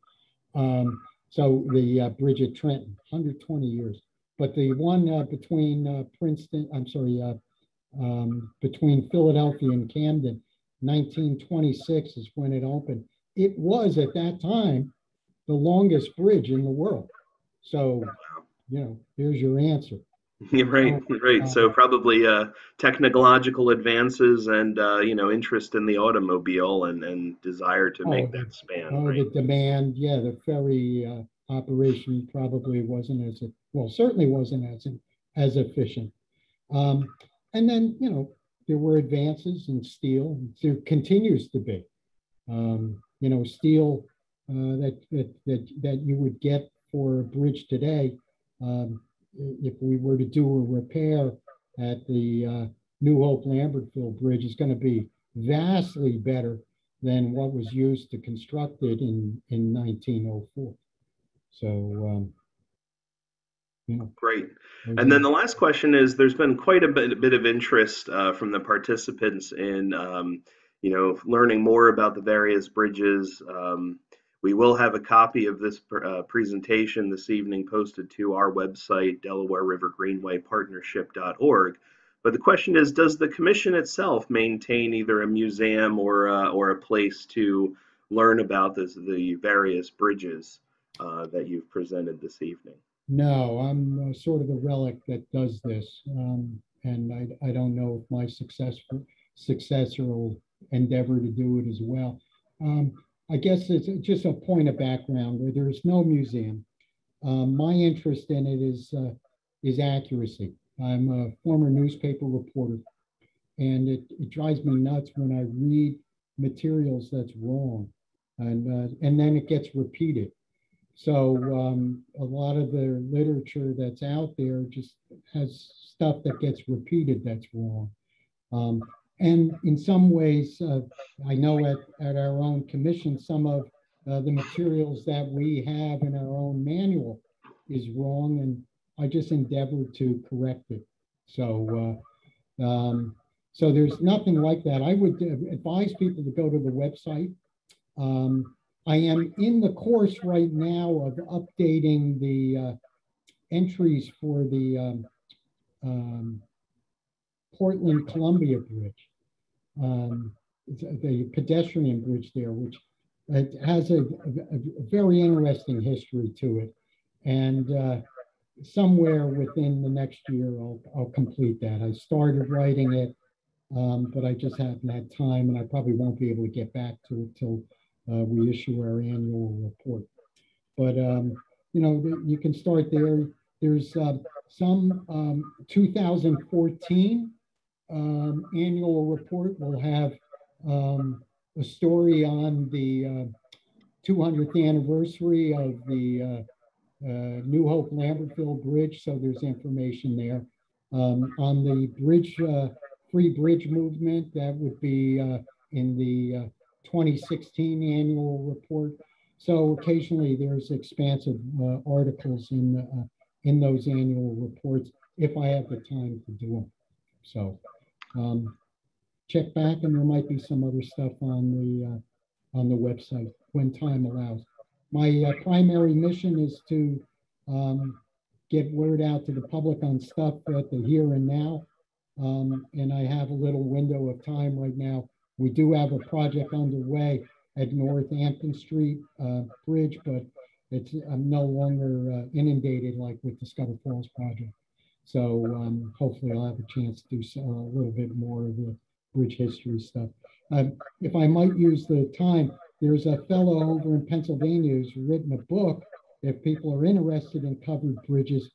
Um, so the uh, bridge at Trenton, 120 years. But the one uh, between uh, Princeton, I'm sorry, uh, um, between Philadelphia and Camden, 1926 is when it opened. It was at that time the longest bridge in the world. So, you know, here's your answer. Right, right. So probably uh, technological advances and uh, you know interest in the automobile and, and desire to Oh, make the- that span. Oh, right? the demand, yeah, the ferry uh, operation probably wasn't as, well, certainly wasn't as, as efficient. Um, And then, you know, there were advances in steel, there continues to be. Um, You know, steel uh, that, that, that, that you would get for a bridge today, um, if we were to do a repair at the uh, New Hope Lambertville Bridge, is going to be vastly better than what was used to construct it in, in 1904. So, um. Great. And then the last question is, there's been quite a bit, a bit of interest uh, from the participants in, um, you know, learning more about the various bridges. Um, we will have a copy of this pr- uh, presentation this evening posted to our website, Delaware River Greenway Partnership.org. But the question is, does the commission itself maintain either a museum or uh, or a place to learn about this, the various bridges uh, that you've presented this evening? No, I'm uh, sort of the relic that does this. Um, and I, I don't know if my successful successor will endeavor to do it as well. Um, I guess it's just a point of background where there's no museum. Um, my interest in it is, uh, is accuracy. I'm a former newspaper reporter and it, it drives me nuts when I read materials that's wrong. And, uh, and then it gets repeated. So um, a lot of the literature that's out there just has stuff that gets repeated that's wrong. Um, and in some ways, uh, I know at, at our own commission, some of uh, the materials that we have in our own manual is wrong, and I just endeavor to correct it. So, uh, um, so there's nothing like that. I would advise people to go to the website. Um, I am in the course right now of updating the uh, entries for the um, um, Portland Columbia Bridge, um, the pedestrian bridge there, which it has a, a, a very interesting history to it. And uh, somewhere within the next year, I'll, I'll complete that. I started writing it, um, but I just haven't had time, and I probably won't be able to get back to it till uh, we issue our annual report. But, um, you know, you can start there. There's uh, some um, 2014 um, annual report will have um, a story on the uh, 200th anniversary of the uh, uh, New Hope Lambertville Bridge, so there's information there. Um, On the bridge, uh, free bridge movement, that would be uh, in the uh, 2016 annual report. So occasionally there's expansive uh, articles in, uh, in those annual reports if I have the time to do them. So um, check back and there might be some other stuff on the, uh, on the website when time allows. My uh, primary mission is to um, get word out to the public on stuff at the here and now. Um, and I have a little window of time right now. We do have a project underway at Northampton Street uh, Bridge, but it's, I'm no longer uh, inundated like with the Scudder Falls project. So um, hopefully I'll have a chance to do so- a little bit more of the bridge history stuff. Um, If I might use the time, there's a fellow over in Pennsylvania who's written a book. If people are interested in covered bridges,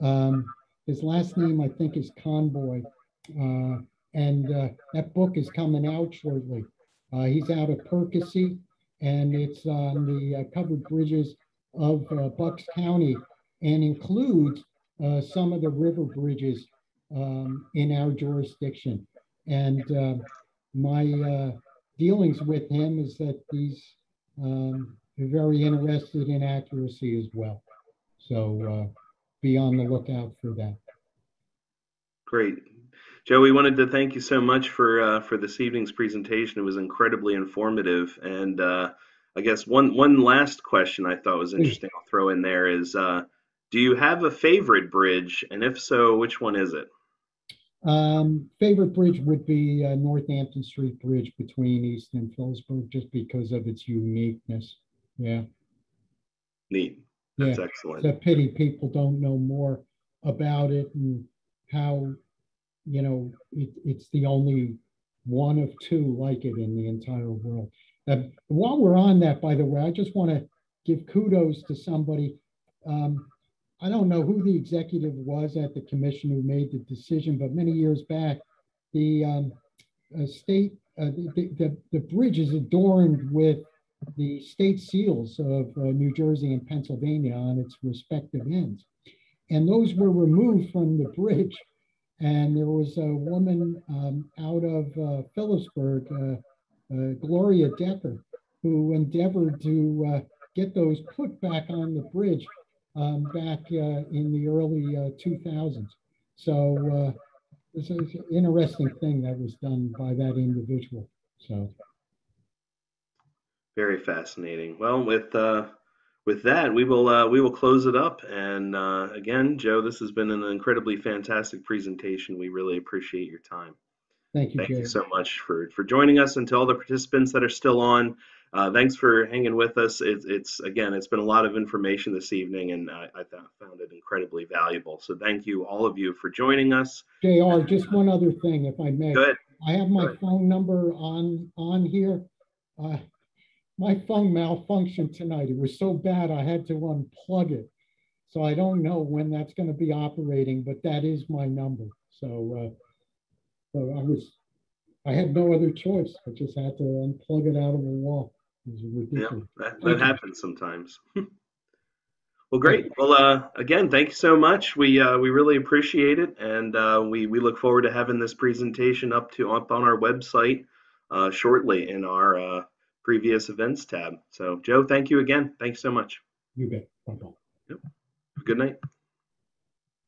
um, his last name I think is Conboy, uh, and uh, that book is coming out shortly. Uh, he's out of Percy, and it's on the uh, covered bridges of uh, Bucks County, and includes uh, some of the river bridges um, in our jurisdiction. And uh, my dealings with him is that he's um, very interested in accuracy as well. So be on the lookout for that. Great. Joe, we wanted to thank you so much for uh, for this evening's presentation. It was incredibly informative, and uh, I guess one one last question I thought was interesting. I'll throw in there is, uh, do you have a favorite bridge, and if so, which one is it? Um, favorite bridge would be uh, Northampton Street Bridge between Easton and Phillipsburg, just because of its uniqueness. Yeah, Neat. yeah. That's It's excellent. a pity people don't know more about it and how, you know, it, it's the only one of two like it in the entire world. While we're on that, by the way, I just want to give kudos to somebody. Um, I don't know who the executive was at the commission who made the decision, but many years back, the um, uh, state, uh, the, the, the bridge is adorned with the state seals of uh, New Jersey and Pennsylvania on its respective ends. And those were removed from the bridge. And there was a woman um, out of uh, Phillipsburg, uh, uh, Gloria Decker, who endeavored to uh, get those put back on the bridge um, back uh, in the early uh, 2000s. So uh, it's an interesting thing that was done by that individual. So Very fascinating. Well, with uh, with that, we will uh, we will close it up. And uh, again, Joe, this has been an incredibly fantastic presentation. We really appreciate your time. thank you, Thank you so much for for joining us, and to all the participants that are still on. Uh, thanks for hanging with us. It's, it's again, it's been a lot of information this evening, and I, I found it incredibly valuable. So thank you, all of you, for joining us. JR, just one other thing, if I may. Good. I have my Good. phone number on, on here. My phone malfunctioned tonight. It was so bad I had to unplug it. So I don't know when that's going to be operating, but that is my number. So, uh, so I was, I had no other choice. I just had to unplug it out of the wall. It was Yeah, that, that happens sometimes. well, great. Well, uh, again, thank you so much. We uh, we really appreciate it, and uh, we we look forward to having this presentation up to up on our website uh, shortly in our uh, previous events tab. So, Joe, thank you again. Thanks so much. You bet. Bye-bye. Good night.